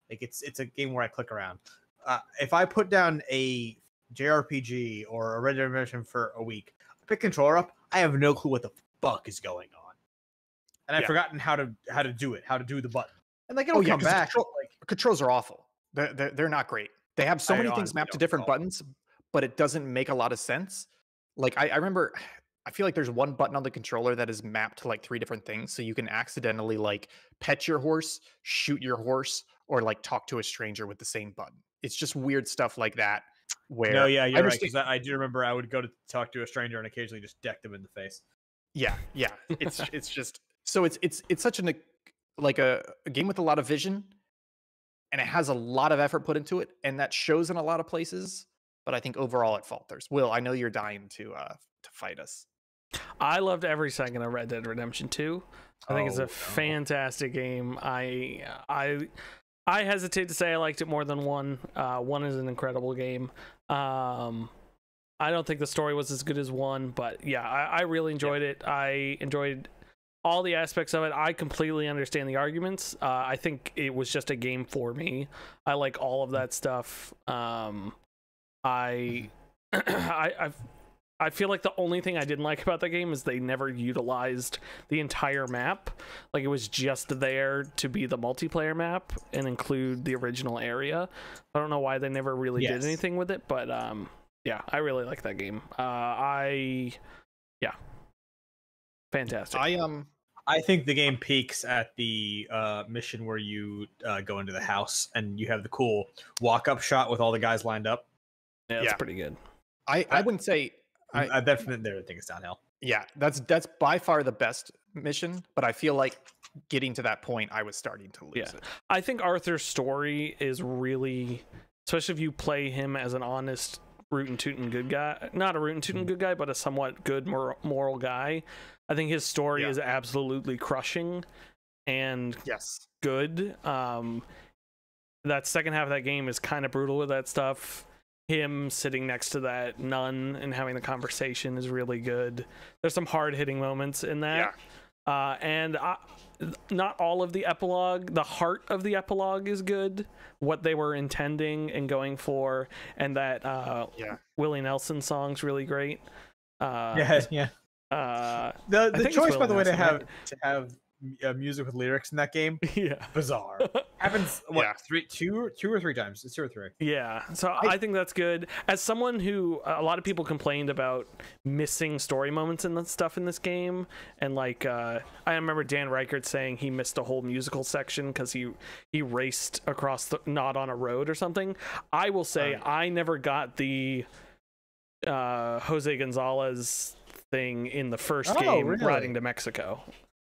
Like it's it's a game where I click around. Uh, if I put down a JRPG or a Red Dead Redemption for a week, I pick controller up. I have no clue what the fuck is going on, and I've Yeah. forgotten how to how to do it, how to do the button. And like it'll Oh, yeah, come back. control- like Controls are awful. They're, they're, they're not great. They have so I many things mapped to different buttons, but it doesn't make a lot of sense. Like I, I remember, I feel like there's one button on the controller that is mapped to like three different things. So you can accidentally like pet your horse, shoot your horse, or like talk to a stranger with the same button. It's just weird stuff like that. Where no, yeah, I you're right. understand- Because I, I do remember I would go to talk to a stranger and occasionally just deck them in the face. Yeah, yeah. It's it's just so it's it's it's such an like a, a game with a lot of vision and it has a lot of effort put into it and that shows in a lot of places, but I think overall it falters. Will, I know you're dying to uh to fight us. I loved every second of Red Dead Redemption 2. I think it's Oh, a no. fantastic game. I I I hesitate to say I liked it more than one. Uh, one is an incredible game. Um, I don't think the story was as good as one, but yeah, I, I really enjoyed it. I enjoyed all the aspects of it. I completely understand the arguments. Uh, I think it was just a game for me. I like all of that stuff. Um, I I I've I feel like the only thing I didn't like about the game is they never utilized the entire map. Like it was just there to be the multiplayer map and include the original area. I don't know why they never really Yes. did anything with it, but um yeah, I really like that game. Uh I yeah. Fantastic. I um I think the game peaks at the uh, mission where you uh, go into the house and you have the cool walk up shot with all the guys lined up. Yeah, that's yeah. pretty good. I I wouldn't say I- I, bet from there, I think it's downhill. yeah, that's that's by far the best mission, but I feel like getting to that point I was starting to lose Yeah. it. I think Arthur's story is really, especially if you play him as an honest, rootin' tootin' good guy. Not a rootin' tootin' good guy, but a somewhat good mor- moral guy. I think his story Yeah. is absolutely crushing and Yes. good. Um, that second half of that game is kind of brutal with that stuff. Him sitting next to that nun and having the conversation is really good. There's some hard hitting moments in that. Uh, and I, not all of the epilogue, the heart of the epilogue is good. What they were intending and going for, and that uh, Yeah. Willie Nelson song's really great. Uh, yeah, yeah. Uh, The the choice, by the way, to have right? to have uh, music with lyrics in that game yeah. bizarre. Happens what Yeah. three, two, two or three times? It's two or three. Yeah, so I, think that's good. As someone who a lot of people complained about missing story moments and stuff in this game, and like uh, I remember Dan Ryckert saying he missed a whole musical section because he he raced across the not on a road or something. I will say I never got the uh, Jose Gonzalez thing in the first Oh, game really? riding to Mexico.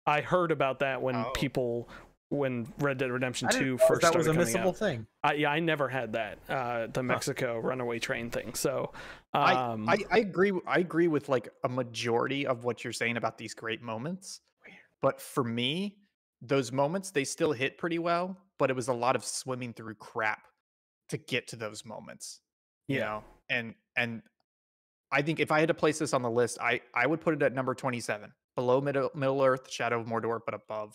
I heard about that when Oh. people when Red Dead Redemption I didn't 2 first that was a coming missable out. thing. I, yeah, I never had that uh, the Mexico runaway train thing. So um, I, I, I agree. w- I agree with like a majority of what you're saying about these great moments. But for me, those moments they still hit pretty well. But it was a lot of swimming through crap to get to those moments. You Yeah. know, and and I think if I had to place this on the list, I I would put it at number 27, below Middle Middle Earth, Shadow of Mordor, but above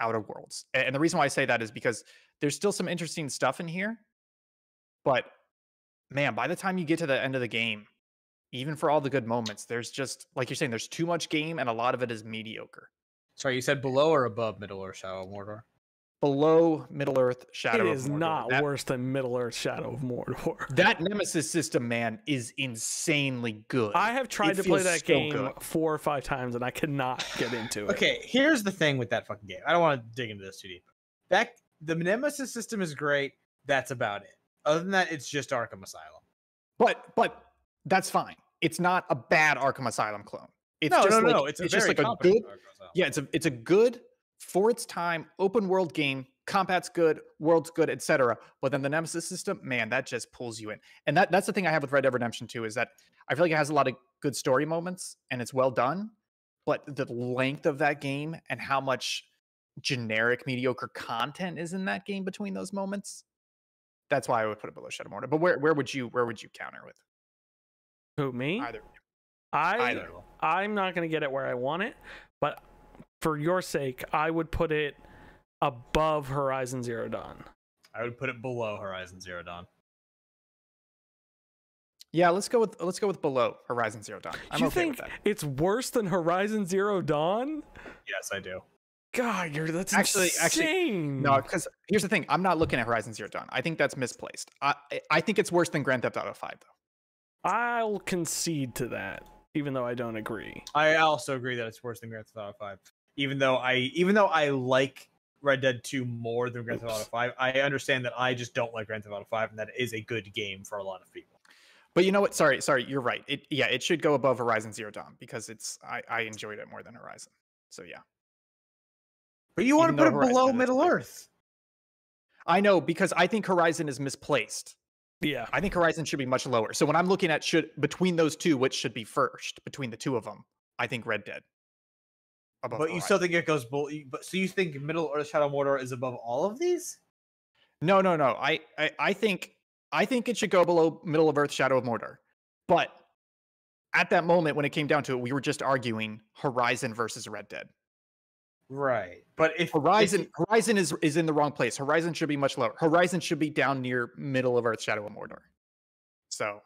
Outer Worlds. And the reason why I say that is because there's still some interesting stuff in here, but man, by the time you get to the end of the game, even for all the good moments, there's just like you're saying, there's too much game, and a lot of it is mediocre. Sorry, you said below or above Middle Earth Shadow of Mordor? Below Middle Earth, Shadow it of Mordor. not that, worse than Middle Earth Shadow of Mordor. that Nemesis system, man, is insanely good. I have tried It to play that so game good. four or five times and I cannot get into it. Okay, here's the thing with that fucking game. I don't want to dig into this too deep. That the Nemesis system is great. That's about it. Other than that, it's just Arkham Asylum. But but that's fine. It's not a bad Arkham Asylum clone. It's no, just no, like, no. It's, a just very like a good yeah. It's a it's a good for its time open world game. Combat's good, world's good, etc. But then the Nemesis system, man, that just pulls you in. And that that's the thing I have with Red Dead Redemption 2 is that I feel like it has a lot of good story moments and it's well done. But the length of that game and how much generic mediocre content is in that game between those moments, that's why I would put it below Shadow of Mordor. But where where would you where would you counter with Who me? either? I Either. I'm not gonna get it where I want it, but for your sake, I would put it above Horizon Zero Dawn. I would put it below Horizon Zero Dawn. Yeah, let's go with let's go with below Horizon Zero Dawn. I'm you okay think with that. it's worse than Horizon Zero Dawn? Yes, I do. God, you're that's Actually- actually. No, because here's the thing. I'm not looking at Horizon Zero Dawn. I think that's misplaced. I I- I think it's worse than Grand Theft Auto Five though. I'll concede to that, even though I don't agree. I also agree that it's worse than Grand Theft Auto Five. Even though I, even though I like Red Dead Two more than Grand Theft Auto Five, I understand that I just don't like Grand Theft Auto Five, and that is a good game for a lot of people. But you know what? Sorry, sorry. You're right. It yeah, it should go above Horizon Zero Dawn because it's I I enjoyed it more than Horizon. So yeah, But you want Even to put it below Horizon is Middle better. Earth. I know because I think Horizon is misplaced. Yeah. I think Horizon should be much lower. So when I'm looking at should between those two, which should be first between the two of them, I think Red Dead. Above But you Horizon. still think it goes below. But so you think Middle Earth Shadow of Mordor is above all of these? No, no, no. I, I, I think, I think it should go below Middle of Earth, Shadow of Mordor. But at that moment, when it came down to it, we were just arguing Horizon versus Red Dead. Right. But if if Horizon, you- Horizon is is in the wrong place. Horizon should be much lower. Horizon should be down near Middle of Earth, Shadow of Mordor. So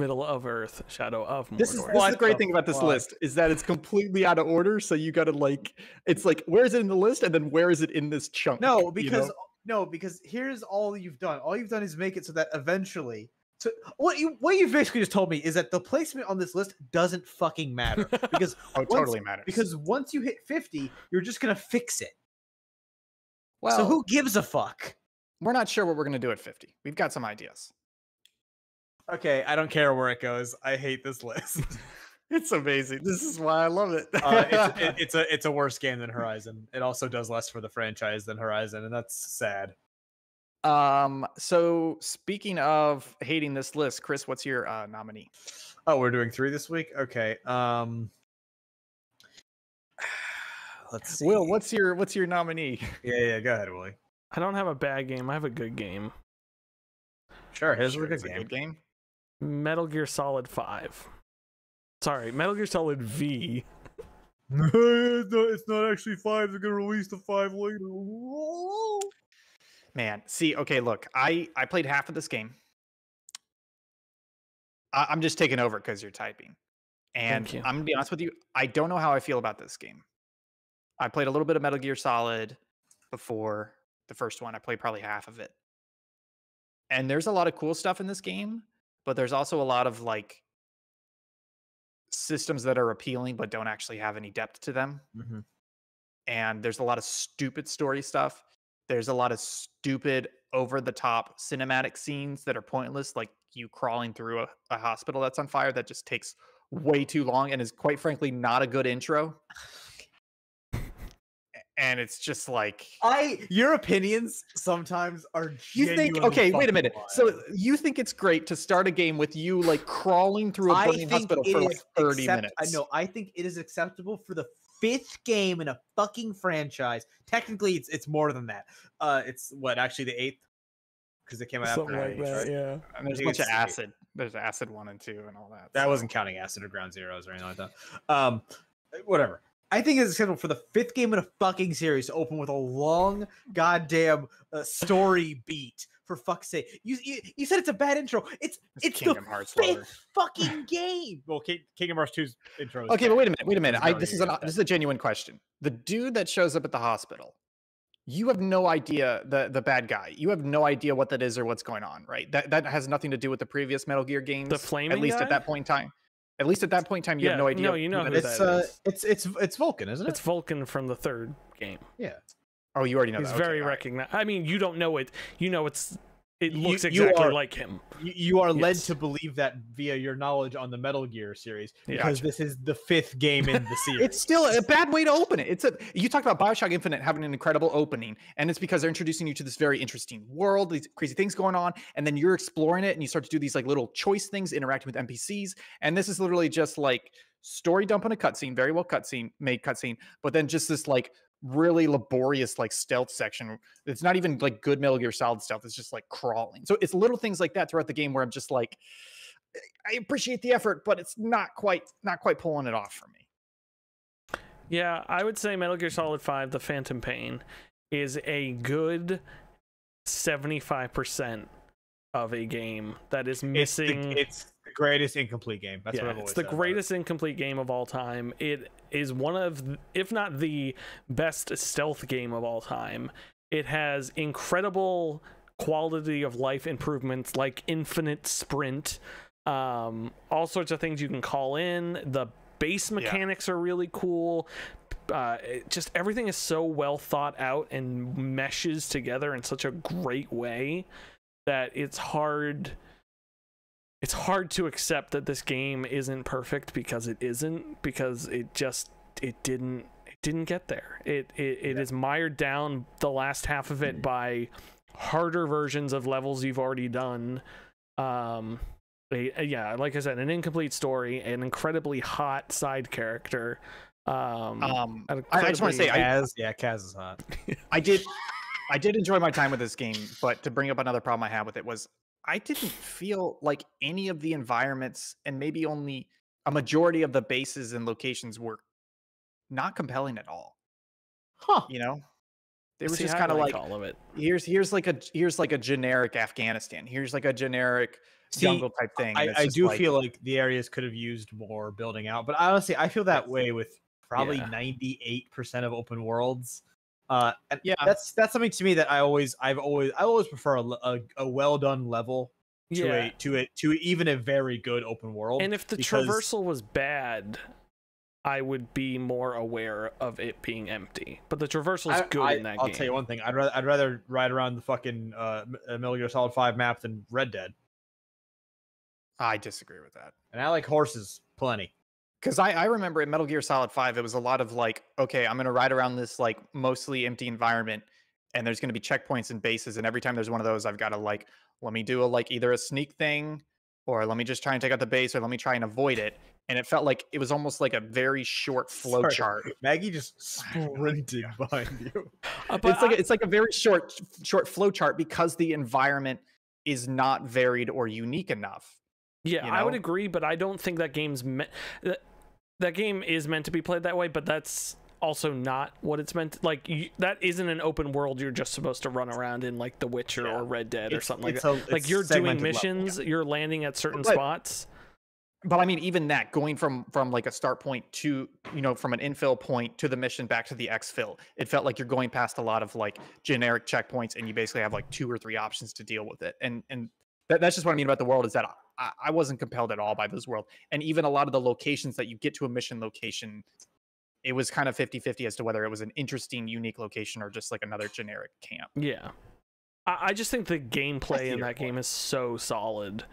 Middle of Earth, Shadow of Mordor. this is, this is the great thing about this fuck? list is that it's completely out of order. So you got to like, it's like where is it in the list, and then where is it in this chunk? no, you because know? no, because here's all you've done. All you've done is make it so that eventually. So what you what you basically just told me is that the placement on this list doesn't fucking matter because oh, it once- totally matters. because once you hit 50, you're just gonna fix it. well, so who gives a fuck? we're not sure what we're gonna do at fifty. We've got some ideas. Okay, I don't care where it goes. I hate this list. It's amazing. This is why I love it. uh, it's, it, it's a it's a worse game than Horizon. It also does less for the franchise than Horizon, and that's sad. um. So speaking of hating this list, Chris, what's your uh, nominee? Oh, we're doing three this week. Okay. Um. Let's see. Will, what's your what's your nominee? Yeah, yeah. Go ahead, Willie. I don't have a bad game. I have a good game. Sure. Here's Sure, a good it's game. good game. Metal Gear Solid 5. Sorry, Metal Gear Solid V. it's, not, it's not actually five. They're gonna release the five later. Man, see, okay, look, I I played half of this game. I, I'm just taking over because you're typing, and you. I'm gonna be honest with you. I don't know how I feel about this game. I played a little bit of Metal Gear Solid before the first one. I played probably half of it, and there's a lot of cool stuff in this game, but there's also a lot of like systems that are appealing but don't actually have any depth to them Mhm. and there's a lot of stupid story stuff. There's a lot of stupid over the top cinematic scenes that are pointless, like you crawling through a, a hospital that's on fire that just takes way too long and is quite frankly not a good intro. A- and it's just like I your opinions sometimes are you think okay wait a minute wild. so you think it's great to start a game with you like crawling through a I burning hospital for like 30 accept- minutes I know. I think it is acceptable for the fifth game in a fucking franchise. Technically, it's it's more than that. Uh, it's what actually the eighth because it came out Something after like Rage, that, right? yeah. and there's a bunch of acid there's acid one and two and all that That so- wasn't counting Acid or Ground Zeroes or anything like that. Um, whatever. I think it's acceptable for the fifth game in a fucking series to open with a long goddamn uh, story beat. For fuck's sake, you, you you said it's a bad intro. It's It's it's Kingdom the Hearts fifth lover. fucking game. Well, King, Kingdom Hearts 2's intro. is okay bad. but wait a minute wait a minute I, this is an, this that. is a genuine question the dude that shows up at the hospital you have no idea the the bad guy you have no idea what that is or what's going on right that that has nothing to do with the previous metal gear games at flaming at least guy? at that point in time at least at that point in time you yeah, have no idea No, you know who who It's that uh, is. it's it's it's Volgin, isn't it? It's Volgin from the third game. yeah. oh you already know He's that. Okay, very all right. recognized. I mean, you don't know it. You know it's. It You- looks you exactly are- like him. You, you are led to believe that via your knowledge on the Metal Gear series because Gotcha. this is the fifth game in the series. It's still a bad way to open it. It's a you talked about Bioshock Infinite having an incredible opening, and it's because they're introducing you to this very interesting world, these crazy things going on, and then you're exploring it, and you start to do these like little choice things, interacting with NPCs, and this is literally just like story dump on a cutscene, very well cutscene made cutscene, but then just this like really laborious like stealth section. It's not even like good Metal Gear Solid stealth. It's just like crawling. So it's little things like that throughout the game where I'm just like, I appreciate the effort, but it's not quite not quite pulling it off for me. Yeah, I would say Metal Gear Solid 5 The Phantom Pain is a good 75% of a game that is It's the, missing it's the greatest incomplete game. That's yeah, what I've it's the said greatest incomplete game of all time. It is one of, if not the best stealth game of all time. It has incredible quality of life improvements like infinite sprint, um, all sorts of things you can call in. The base mechanics are really cool. Uh, it- just everything is so well thought out and meshes together in such a great way that it's hard it's hard to accept that this game isn't perfect because it isn't because it just it didn't it didn't get there. It it, it is mired down the last half of it by harder versions of levels you've already done. Um yeah like i said an incomplete story an incredibly hot side character. Um, Um, I, I just want to incredibly- say, I, yeah, Kaz is hot. I did, I did enjoy my time with this game, but to bring up another problem I had with it was I didn't feel like any of the environments and maybe only a majority of the bases and locations were not compelling at all. Huh. You know, they were See, just kind of like all of it here's here's like a here's like a generic Afghanistan. Here's like a generic See, jungle type thing. I, I do like- feel like the areas could have used more building out, but honestly, I feel that way with probably Yeah. ninety-eight percent of open worlds. Uh, and Yeah. that's that's something to me that I always, I've always, I always prefer a, a, a well done level to yeah a to a to even a very good open world. and if the because- traversal was bad i would be more aware of it being empty but the traversal is good I, in that game. I'll tell you one thing. I'd rather I'd rather ride around the fucking uh, M- uh, Metal Gear Solid Five map than Red Dead, I disagree with that. and I like horses plenty. Because I, I remember in Metal Gear Solid 5, it was a lot of like, okay, I'm gonna ride around this like mostly empty environment, and there's gonna be checkpoints and bases, and every time there's one of those, I've got to like, let me do a like either a sneak thing, or let me just try and take out the base, or let me try and avoid it. And it felt like it was almost like a very short flow Sorry, chart. Maggie just sprinted behind you. Uh, It's like I- it's like a very short short flow chart because the environment is not varied or unique enough. Yeah, you I would agree, but I don't think that game's. That, game is meant to be played that way, but that's also not what it's meant. like you, that isn't an open world. You're just supposed to run around in like The Witcher Yeah. or Red Dead or something like that. a- like you're doing missions, you're landing at certain But- spots. but I mean, even that going from from like a start point to you know from an infil point to the mission back to the exfil, it felt like you're going past a lot of like generic checkpoints, and you basically have like two or three options to deal with it. And and that, that's just what I mean about the world is that I, I wasn't compelled at all by this world, and even a lot of the locations that you get to a mission location. It was kind of 50 50 as to whether it was an interesting, unique location or just like another generic camp. Yeah, I, I just think the gameplay in your that game is so solid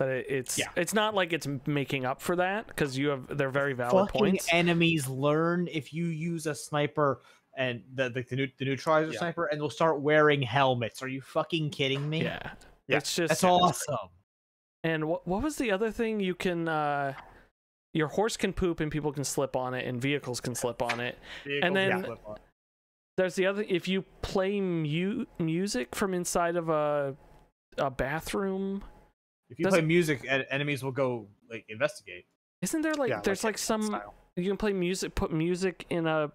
that it, it's Yeah. it's not like it's making up for that because you have they're very valid Fucking points. enemies learn if you use a sniper and the the, the, new, the neutralizer Yeah. sniper, and they'll start wearing helmets. Are you fucking kidding me? Yeah. Yeah, It's just that's awesome. And what what was the other thing you can uh your horse can poop and people can slip on it and vehicles can slip on it. And then- There's the other if you play mu- music from inside of a a bathroom, if you play music, enemies will go like investigate. isn't there like Yeah, there's like, Hitman some style. you can play music put music in a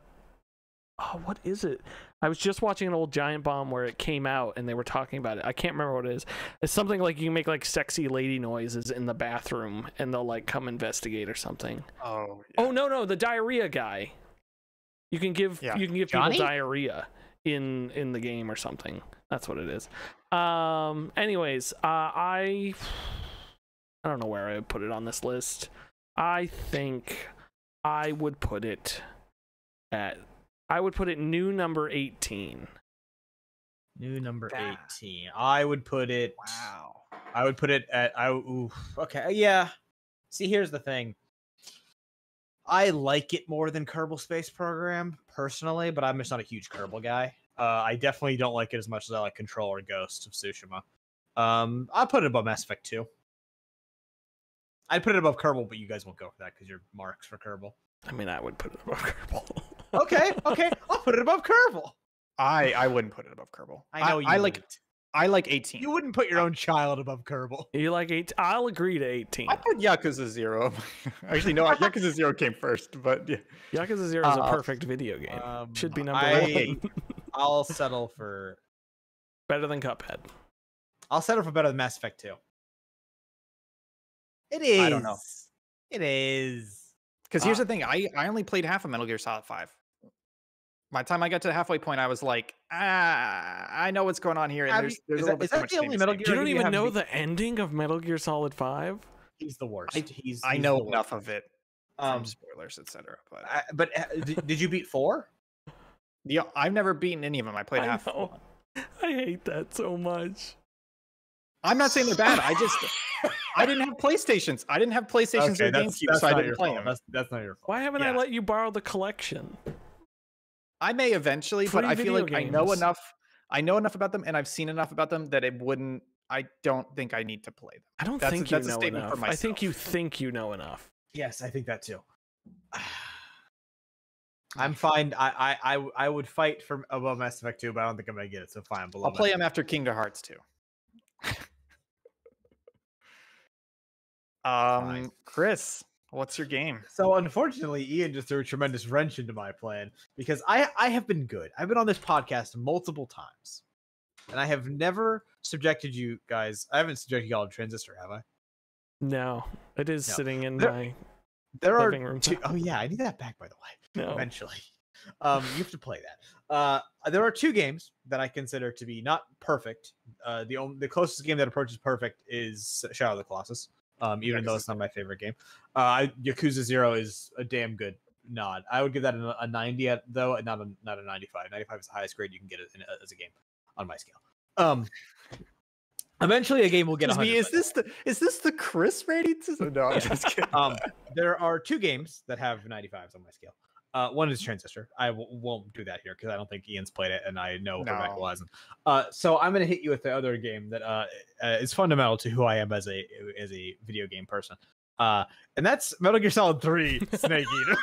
oh what is it i was just watching an old giant bomb where it came out and they were talking about it. I can't remember what it is. It's something like you make like sexy lady noises in the bathroom and they'll like come investigate or something. Oh, oh no no the diarrhea guy. You can give Yeah. you can give Johnny? people diarrhea in in the game or something. That's what it is. Um anyways uh i i don't know where i would put it on this list. I think i would put it at i would put it new number 18 New number Ah. eighteen. I would put it. wow. I would put it at. I ooh, okay. Yeah. See, here's the thing. I like it more than Kerbal Space Program personally, but I'm just not a huge Kerbal guy. Uh, I definitely don't like it as much as I like Control or Ghost of Tsushima. Um, I'll put it above Mass Effect 2. I'd put it above Kerbal, but you guys won't go for that because you're marks for Kerbal. i mean i would put it above Kerbal. Okay, okay, I'll put it above Kerbal. I I wouldn't put it above Kerbal. I know you. I like. I like 18. You wouldn't put your own child above Kerbal. you like eight i'll agree to 18 I put Yakuza Zero. Actually, no, Yakuza Zero came first, but yeah. yakuza 0 is a Uh, perfect video game Um, should be number I- one I'll settle for. better than cuphead I'll settle for better than Mass Effect 2. It is. I don't know. It is. Because here's Uh, the thing, I I only played half of Metal Gear Solid Five. By the time I got to the halfway point, I was like, ah, I know what's going on here. And there's, there's is a that- bit is that the only Metal. Gear you don't do you even know the- the ending of metal gear solid 5 He's the worst. I- he's. I know the enough of it. Um, from spoilers, etc. But I, but uh, did, did you beat four? the, I've never beaten any of them. I played I half. know. I hate that so much. I'm not saying they're bad. I just I didn't have PlayStations. I didn't have PlayStations or GameCube, so I not didn't your play fault. them. That's, that's not your fault. Why haven't I let you borrow the collection? I may eventually, but I feel like I know enough. I know enough about them, and I've seen enough about them that it wouldn't. I don't think I need to play them. I don't That's a- think you a know statement for enough. I think you think you know enough. Yes, I think that too. I'm fine. I, I I I would fight for above Mass Effect 2, but I don't think I'm gonna get it. So fine, below I'll play them after Kingdom Hearts too. um, Chris, what's your game? So unfortunately, Ian just threw a tremendous wrench into my plan because I I have been good. I've been on this podcast multiple times, and I have never subjected you guys. I haven't subjected y'all to Transistor, have I? No, it is No. sitting in There- my There are living room. two, oh yeah, I need that back by the way. No. Eventually, um, you have to play that. Uh, there are two games that I consider to be not perfect. Uh, the only the closest game that approaches perfect is Shadow of the Colossus. Um, even though it's not my favorite game, uh, I, Yakuza Zero is a damn good nod. I would give that a, a 90 at, though, not a not a 95. 95 is the highest grade you can get it in, as a game on my scale. Um, eventually a game will get Excuse 100. me, is this the is this the Chris rating system? No, I'm just kidding. um, there are two games that have 95s on my scale. Uh, one is Transistor. I w- won't do that here because I don't think Ian's played it, and I know No. Rebecca hasn't. Uh, so I'm gonna hit you with the other game that uh, uh, is fundamental to who I am as a as a video game person. Uh, and that's Metal Gear Solid 3 Snake Eater.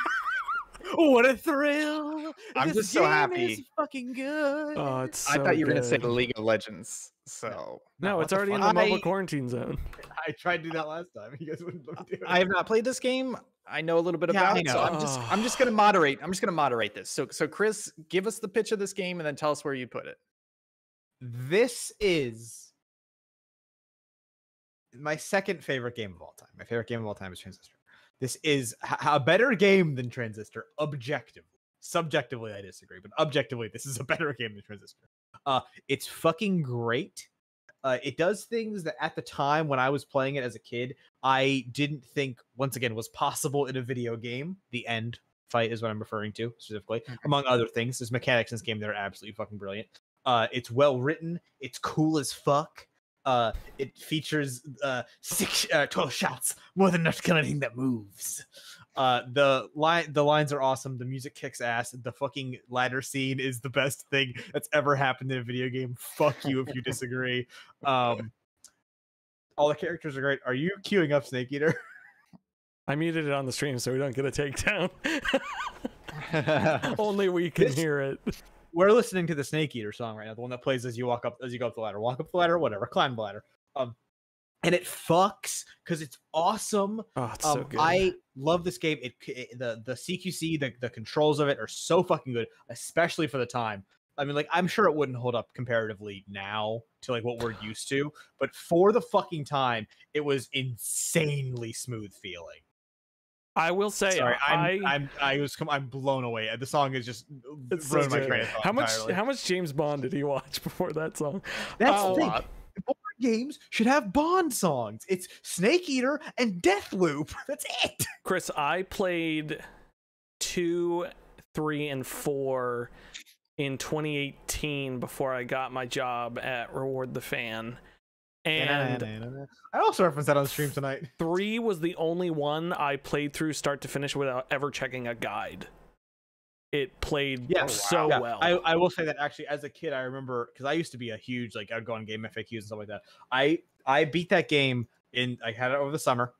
what a thrill! I'm This just so game happy. is fucking good. Oh, it's. I thought you were gonna say good. League of Legends. So No, what it's the already in the mobile I- quarantine zone. I tried to do that last time. You guys wouldn't let me do it. I have not played this game. I know a little bit Yeah, about it, so. I'm just I'm just gonna moderate. I'm just gonna moderate this. So so Chris, give us the pitch of this game and then tell us where you put it. this is my second favorite game of all time. My favorite game of all time is Transistor. This is a better game than Transistor, objectively. Subjectively, I disagree, but objectively, this is a better game than Transistor. Uh, it's fucking great. Uh, it does things that at the time when I was playing it as a kid, I didn't think once again was possible in a video game. The end fight is what I'm referring to specifically, among other things. There's mechanics in this game that are absolutely fucking brilliant. Uh, it's well written. It's cool as fuck. Uh, it features uh, six, uh, 12 shots, more than enough to kill anything that moves. Uh, the line, the lines are awesome. The music kicks ass. The fucking ladder scene is the best thing that's ever happened in a video game. Fuck you if you disagree. Um, all the characters are great. Are you queuing up Snake Eater? I muted it on the stream so we don't get a takedown. Only we can This- hear it. We're listening to the Snake Eater song right now, the one that plays as you walk up, as you go up the ladder, walk up the ladder, whatever, climb the ladder. Um, and it fucks because it's awesome. Oh, it's Um, so good. I love this game. It, it the the CQC the the controls of it are so fucking good, especially for the time. I mean, like I'm sure it wouldn't hold up comparatively now to like what we're used to, but for the fucking time, it was insanely smooth feeling. I will say, Sorry, I, I'm, I'm I was I'm blown away. The song is just it's so my train of thought How much? entirely. How much James Bond did he watch before that song? That's Oh, the thing. Games should have Bond songs. It's Snake Eater and Deathloop. That's it. Chris, I played two, three, and four in 2018 before I got my job at Reward the Fan. And I also referenced that on stream tonight. three was the only one I played through start to finish without ever checking a guide. It played Yeah, so Yeah, well. I, I will say that actually, as a kid, I remember because I used to be a huge like I'd go on game FAQs and stuff like that. I I beat that game in I had it over the summer.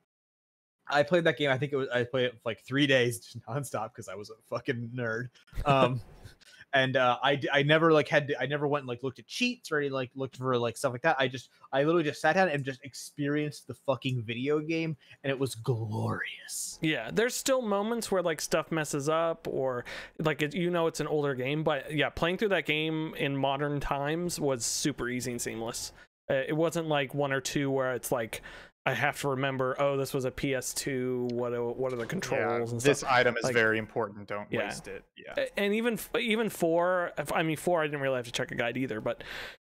I played that game. I think it was I played it for like three days nonstop because I was a fucking nerd. Um, and uh, I I never like had to, I never went and like looked at cheats or any like looked for like stuff like that. I just I literally just sat down and just experienced the fucking video game, and it was glorious. Yeah, there's still moments where like stuff messes up or like it, you know it's an older game, but yeah, playing through that game in modern times was super easy and seamless. Uh, It wasn't like one or two where it's like I have to remember, oh, this was a PS2. What are, what are the Yeah, controls and this stuff? item is Like- very important. Don't Yeah. waste it. Yeah. And even even four, I mean four, I didn't really have to check a guide either, but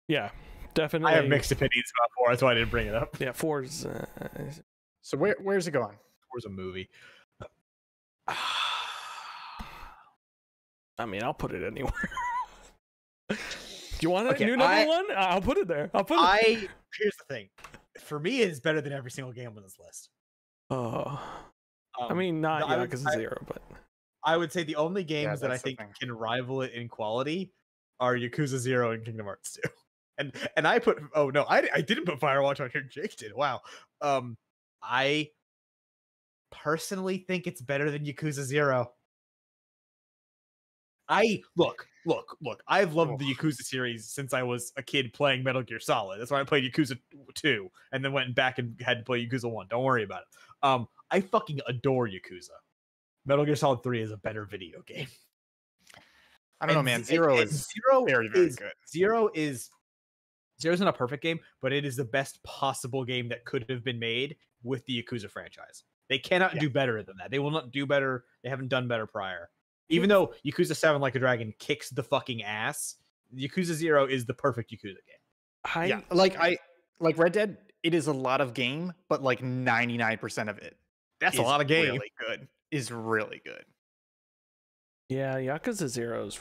yeah, definitely. I have mixed opinions about four. That's why I didn't bring it up. Yeah, four's. Uh, So where where's it going? Four's a movie. I mean, I'll put it anywhere. Do you want a Okay, new number I- one? I'll put it there. I'll put it. I here's the thing. For me, it's better than every single game on this list. Oh, I Um, mean, not no, I would- Yakuza I- Zero, but I would say the only games that I think thing. can rival it in quality are Yakuza Zero and Kingdom Hearts 2. And and I put oh no, I, I didn't put Firewatch on here. Jake did. Wow. Um, I personally think it's better than Yakuza Zero. I look, look, look. I've loved the Yakuza series since I was a kid playing Metal Gear Solid. That's why I played Yakuza 2 and then went back and had to play Yakuza 1. Don't worry about it. Um, I fucking adore Yakuza. Metal Gear Solid 3 is a better video game. I don't know, man. Zero and is Zero very very is good. Zero is Zero isn't a perfect game, but it is the best possible game that could have been made with the Yakuza franchise. They cannot Yeah. do better than that. They will not do better. They haven't done better prior. Even though Yakuza 7 Like a Dragon kicks the fucking ass, Yakuza Zero is the perfect Yakuza game. I yeah, like I like Red Dead. It is a lot of game, but like ninety nine percent of it That's a lot of game. Really good. Is really good. yeah, Yakuza Zero's.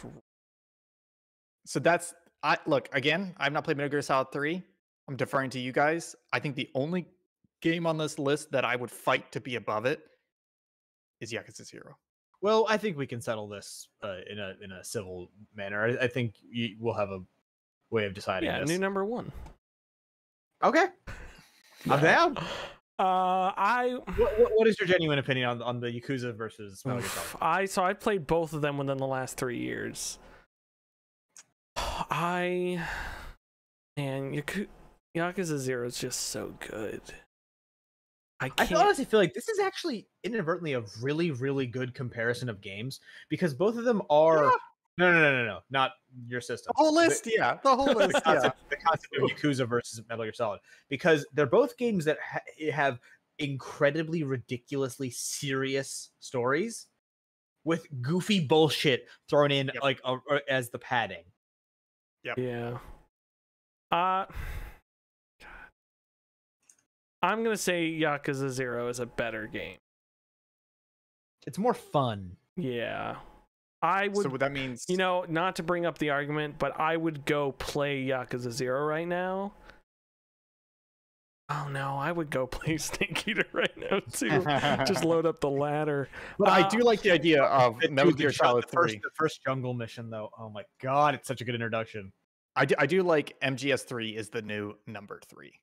So that's I look again. I've not played Metal Gear Solid Three. I'm deferring to you guys. I think the only game on this list that I would fight to be above it is Yakuza Zero. Well, I think we can settle this uh, in a in a civil manner. I, I think you, we'll have a way of deciding Yeah, this. new number one. okay, I'm down. Uh, I What, what, what is your genuine opinion on on the Yakuza versus Metal Gear Solid? Oof, I so I played both of them within the last three years. I and Yaku, Yakuza Zero is just so good. I I honestly feel like this is actually inadvertently a really, really good comparison of games because both of them are. No, no, no, no, no, not your system. The whole The- list, yeah. The whole the, list, yeah. the concept of Yakuza versus Metal Gear Solid because they're both games that ha- have incredibly ridiculously serious stories with goofy bullshit thrown in Yep. like uh, uh, as the padding. Yeah. Uh I'm gonna say Yakuza Zero is a better game. It's more fun. Yeah. I would so what that means, you know, not to bring up the argument, but I would go play Yakuza Zero right now. Oh no, I would go play Snake Eater right now too. Just load up the ladder. But I Uh, do like the idea of Metal the Gear Solid the first, 3. the first jungle mission, though. Oh my god, it's such a good introduction. I do, I do like MGS3 is the new number three.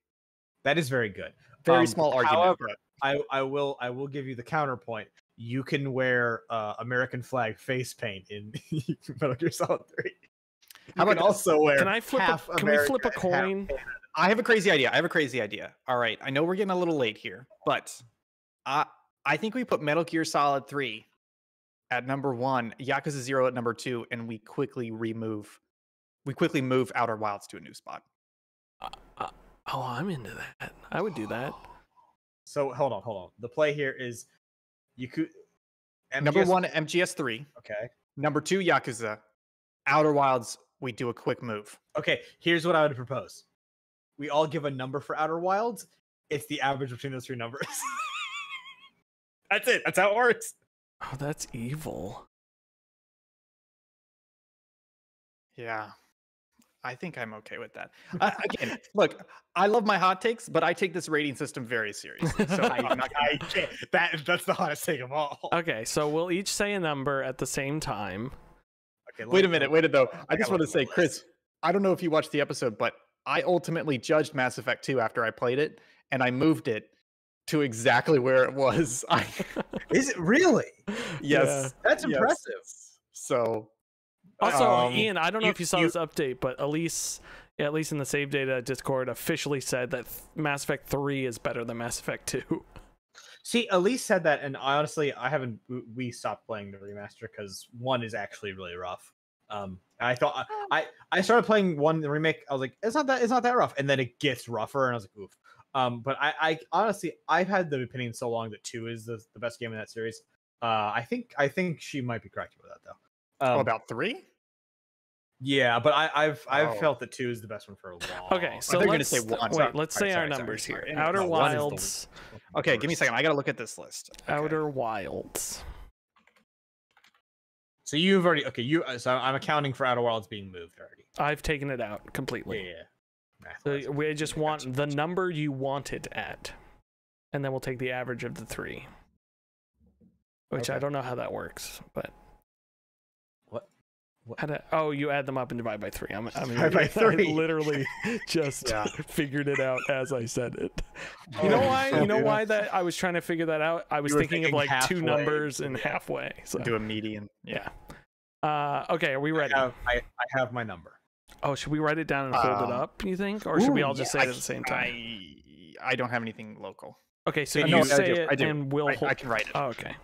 That is very good. Very Um, small argument. however, I, I will I will give you the counterpoint. You can wear uh, American flag face paint in Metal Gear Solid 3. You How can about- also wear Can I flip? A, half can we flip a America and half coin? I have a crazy idea. I have a crazy idea. All right. I know we're getting a little late here, but I I think we put Metal Gear Solid 3 at number one, Yakuza Zero at number two, and we quickly remove we quickly move Outer Wilds to a new spot. Oh, I'm into that. I would do that. So hold on, hold on. The play here is you could Number one, MGS3. Okay. Number two, Yakuza. Outer Wilds, we do a quick move. Okay, here's what I would propose. We all give a number for Outer Wilds. It's the average between those three numbers. That's it. That's how it works. Oh, that's evil. Yeah. I think I'm okay with that. I, again, look, I love my hot takes, but I take this rating system very seriously. So I, not I can't. That that's the hottest take of all. Okay, so we'll each say a number at the same time. Okay, Wait a me- minute, wait a though. I I just want to say, my Chris. I don't know if you watched the episode, but I ultimately judged Mass Effect 2 after I played it, and I moved it to exactly where it was. I, Is it really? yes, That's yes. impressive. So Also, Um, Ian, I don't know you- if you saw you- this update, but Elise, at least in the SaveData Discord, officially said that Mass Effect 3 is better than Mass Effect 2. See, Elise said that, and honestly, I haven't. We stopped playing the remaster because one is actually really rough. Um, I thought I I started playing one the remake. I was like, it's not that it's not that rough, and then it gets rougher, and I was like, oof. Um, but I, I honestly, I've had the opinion so long that two is the, the best game in that series. Uh, I think I think she might be correct with that though. Um, oh, about three? Yeah, but I, I've I've Oh. felt that two is the best one for a long. Okay, so they're gonna say one. wait. Let's sorry, say our sorry, sorry, numbers sorry. here. Outer one is the Wilds. Okay, give me a second. I gotta look at this list. Okay. Outer Wilds. So you've already okay. You uh, so I'm accounting for Outer Worlds being moved already. I've taken it out completely. yeah. Math So we just want the number you want it at, and then we'll take the average of the three. Which I don't know how that works, but What? What? how to? Oh, you add them up and divide by three. I'm, I'm Divide by idiot. I literally just Yeah. figured it out as I said it. You know why? You know why that I was trying to figure that out. I was You were thinking, of thinking like two numbers and halfway. So Do a median. yeah. Uh, okay, are we ready? I have, I, I have my number. Oh, should we write it down and hold it Um, up? You think, or should we all just yeah, say it I at the same time? I I don't have anything local. Okay, so Uh, you no, I say do, it I do. and we'll I, hold. I can write it. Oh, okay.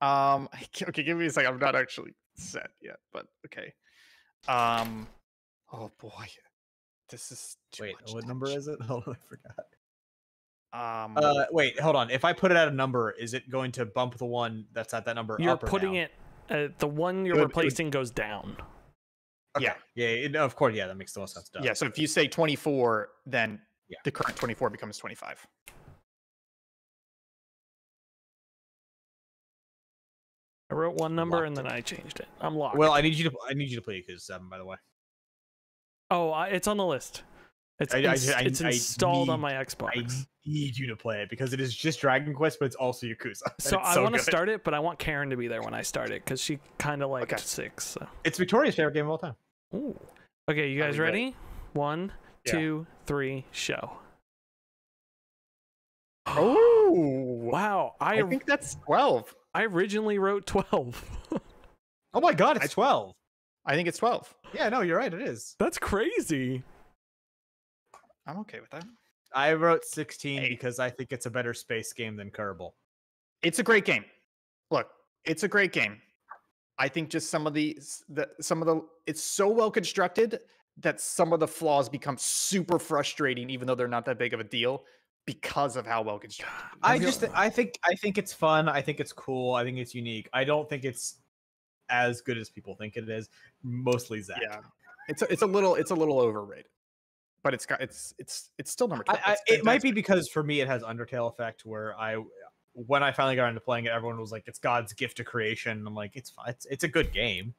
Um. Okay, give me a second. I'm not actually set yet, but okay. Um. Oh boy, this is too Wait, much what number is it? Hold on, I forgot. Um. Uh, wait, hold on. If I put it at a number, is it going to bump the one that's at that number? You're up or putting down? it. Uh, the one you're would- it would- replacing goes down. Okay. yeah. yeah, it- of course. Yeah, that makes the most sense. Duh. yeah. So if you say 24, then Yeah. the current 24 becomes 25. Wrote one number and then I changed it. I'm locked. Well, I need you to. I need you to play because seven, by the way. oh, I, it's on the list. It's I- I- it's installed on my Xbox. I need you to play it because it is just Dragon Quest, but it's also Yakuza. So I want to start it, but I want Karen to be there when I start it because she kind of liked Okay. six. So. It's Victoria's favorite game of all time. Ooh. Okay, you guys ready? ready? One, Yeah. two, three, show. Oh. Wow, I I think that's 12. I originally wrote twelve. Oh my god, it's twelve. I think it's 12. Yeah, no, you're right. It is. That's crazy. I'm okay with that. I wrote sixteen Hey. because I think it's a better space game than Kerbal. It's a great game. Look, it's a great game. I think just some of the, the some of the it's so well constructed that some of the flaws become super frustrating, even though they're not that big of a deal because of how well constructed. it is. I I just thi- I think I think it's fun. I think it's cool. I think it's unique. I don't think it's as good as people think it is. Mostly Zach. yeah, it's a, it's a little it's a little overrated, but it's got it's it's it's still number I. I, it might be because for me it has Undertale effect where I when I finally got into playing it, everyone was like, "It's God's gift to creation." I'm like, "It's fine. It's, it's a good game."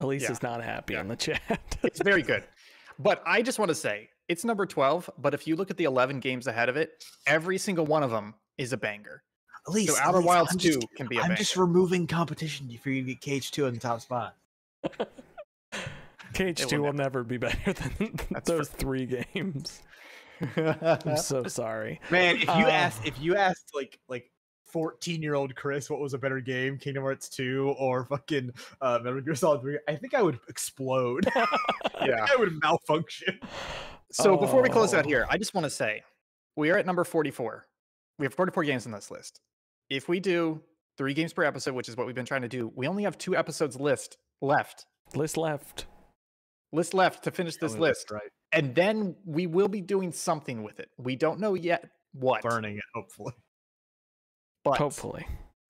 Elise Yeah. is not happy Yeah. in the chat. it's very good. But I just want to say It's number 12, but if you look at the 11 games ahead of it, every single one of them is a banger. At least So Outer Wilds 2 can be a I'm banger. just removing competition for you to get Cage 2 in the top spot. Cage It 2 will will never be better than That's those three games. I'm so sorry. Man, if you Uh, asked if you asked like like 14 year old Chris what was a better game, Kingdom Hearts 2 or fucking uh Metal Gear Solid 3, I think I would explode. I yeah. think I would malfunction. So before we close out Oh. here, I just want to say we are at number 44. We have 44 games on this list. If we do three games per episode, which is what we've been trying to do, we only have two episodes list left. List left. List left to finish this list. right? And then we will be doing something with it. We don't know yet what. Burning it, hopefully. But Hopefully.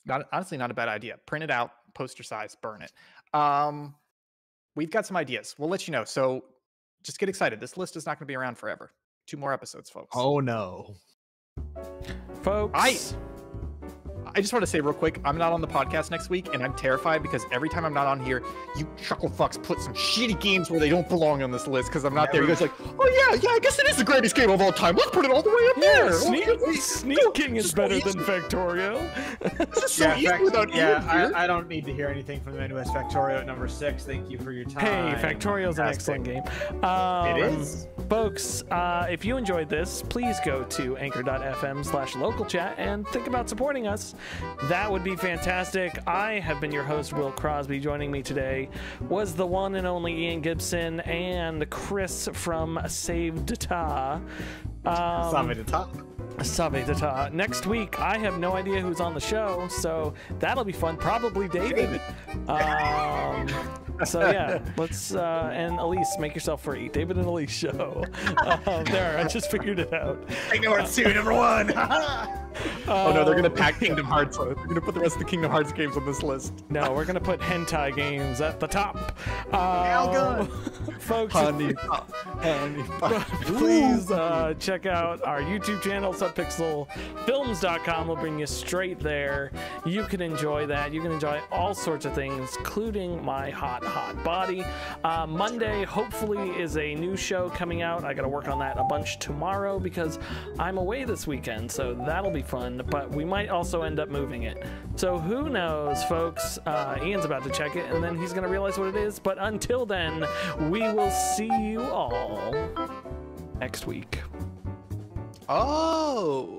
not honestly not a bad idea. Print it out, poster size, burn it. Um, we've got some ideas. We'll let you know. So just get excited. This list is not going to be around forever. Two more episodes, folks. Oh no. Folks. I just want to say real quick, I'm not on the podcast next week, and I'm terrified because every time I'm not on here, you chuckle fucks put some shitty games where they don't belong on this list because I'm not there. You guys are like, oh yeah, yeah, I guess it is the greatest game of all time. Let's put it all the way up Yeah, there. sneak, Oh, sneaking is just better so than Factorio. This is so yeah, easy fact- without yeah Ian here. I, I don't need to hear anything from the man who has Factorio at number six. Thank you for your time. Hey, Factorio's an excellent game. Um, It is. Folks, uh, if you enjoyed this, please go to anchor.fm slash local chat and think about supporting us. That would be fantastic. I have been your host, Will Crosby. Joining me today was the one and only Ian Gibson and Chris from SaveData. Um, Save the top. Save Data. Next week, I have no idea who's on the show, so that'll be fun. Probably David. Um, so yeah, let's uh, and Elise, make yourself free. David and Elise show. Um, there, I just figured it out. Hearts 2, number one. Oh no, they're gonna pack Kingdom Hearts. on it. They're gonna put the rest of the Kingdom Hearts games on this list. No, we're gonna put hentai games at the top. Al Um, folks, Honey, honey, please uh, check out our YouTube channel, subpixelfilms.com. We'll bring you straight there. You can enjoy that. You can enjoy all sorts of things, including my hot, hot body. Uh, Monday, hopefully, is a new show coming out. I got to work on that a bunch tomorrow because I'm away this weekend, so that'll be fun. But we might also end up moving it. So who knows, folks? Uh, Ian's about to check it, and then he's going to realize what it is. But until then, we will see you all next week. Oh.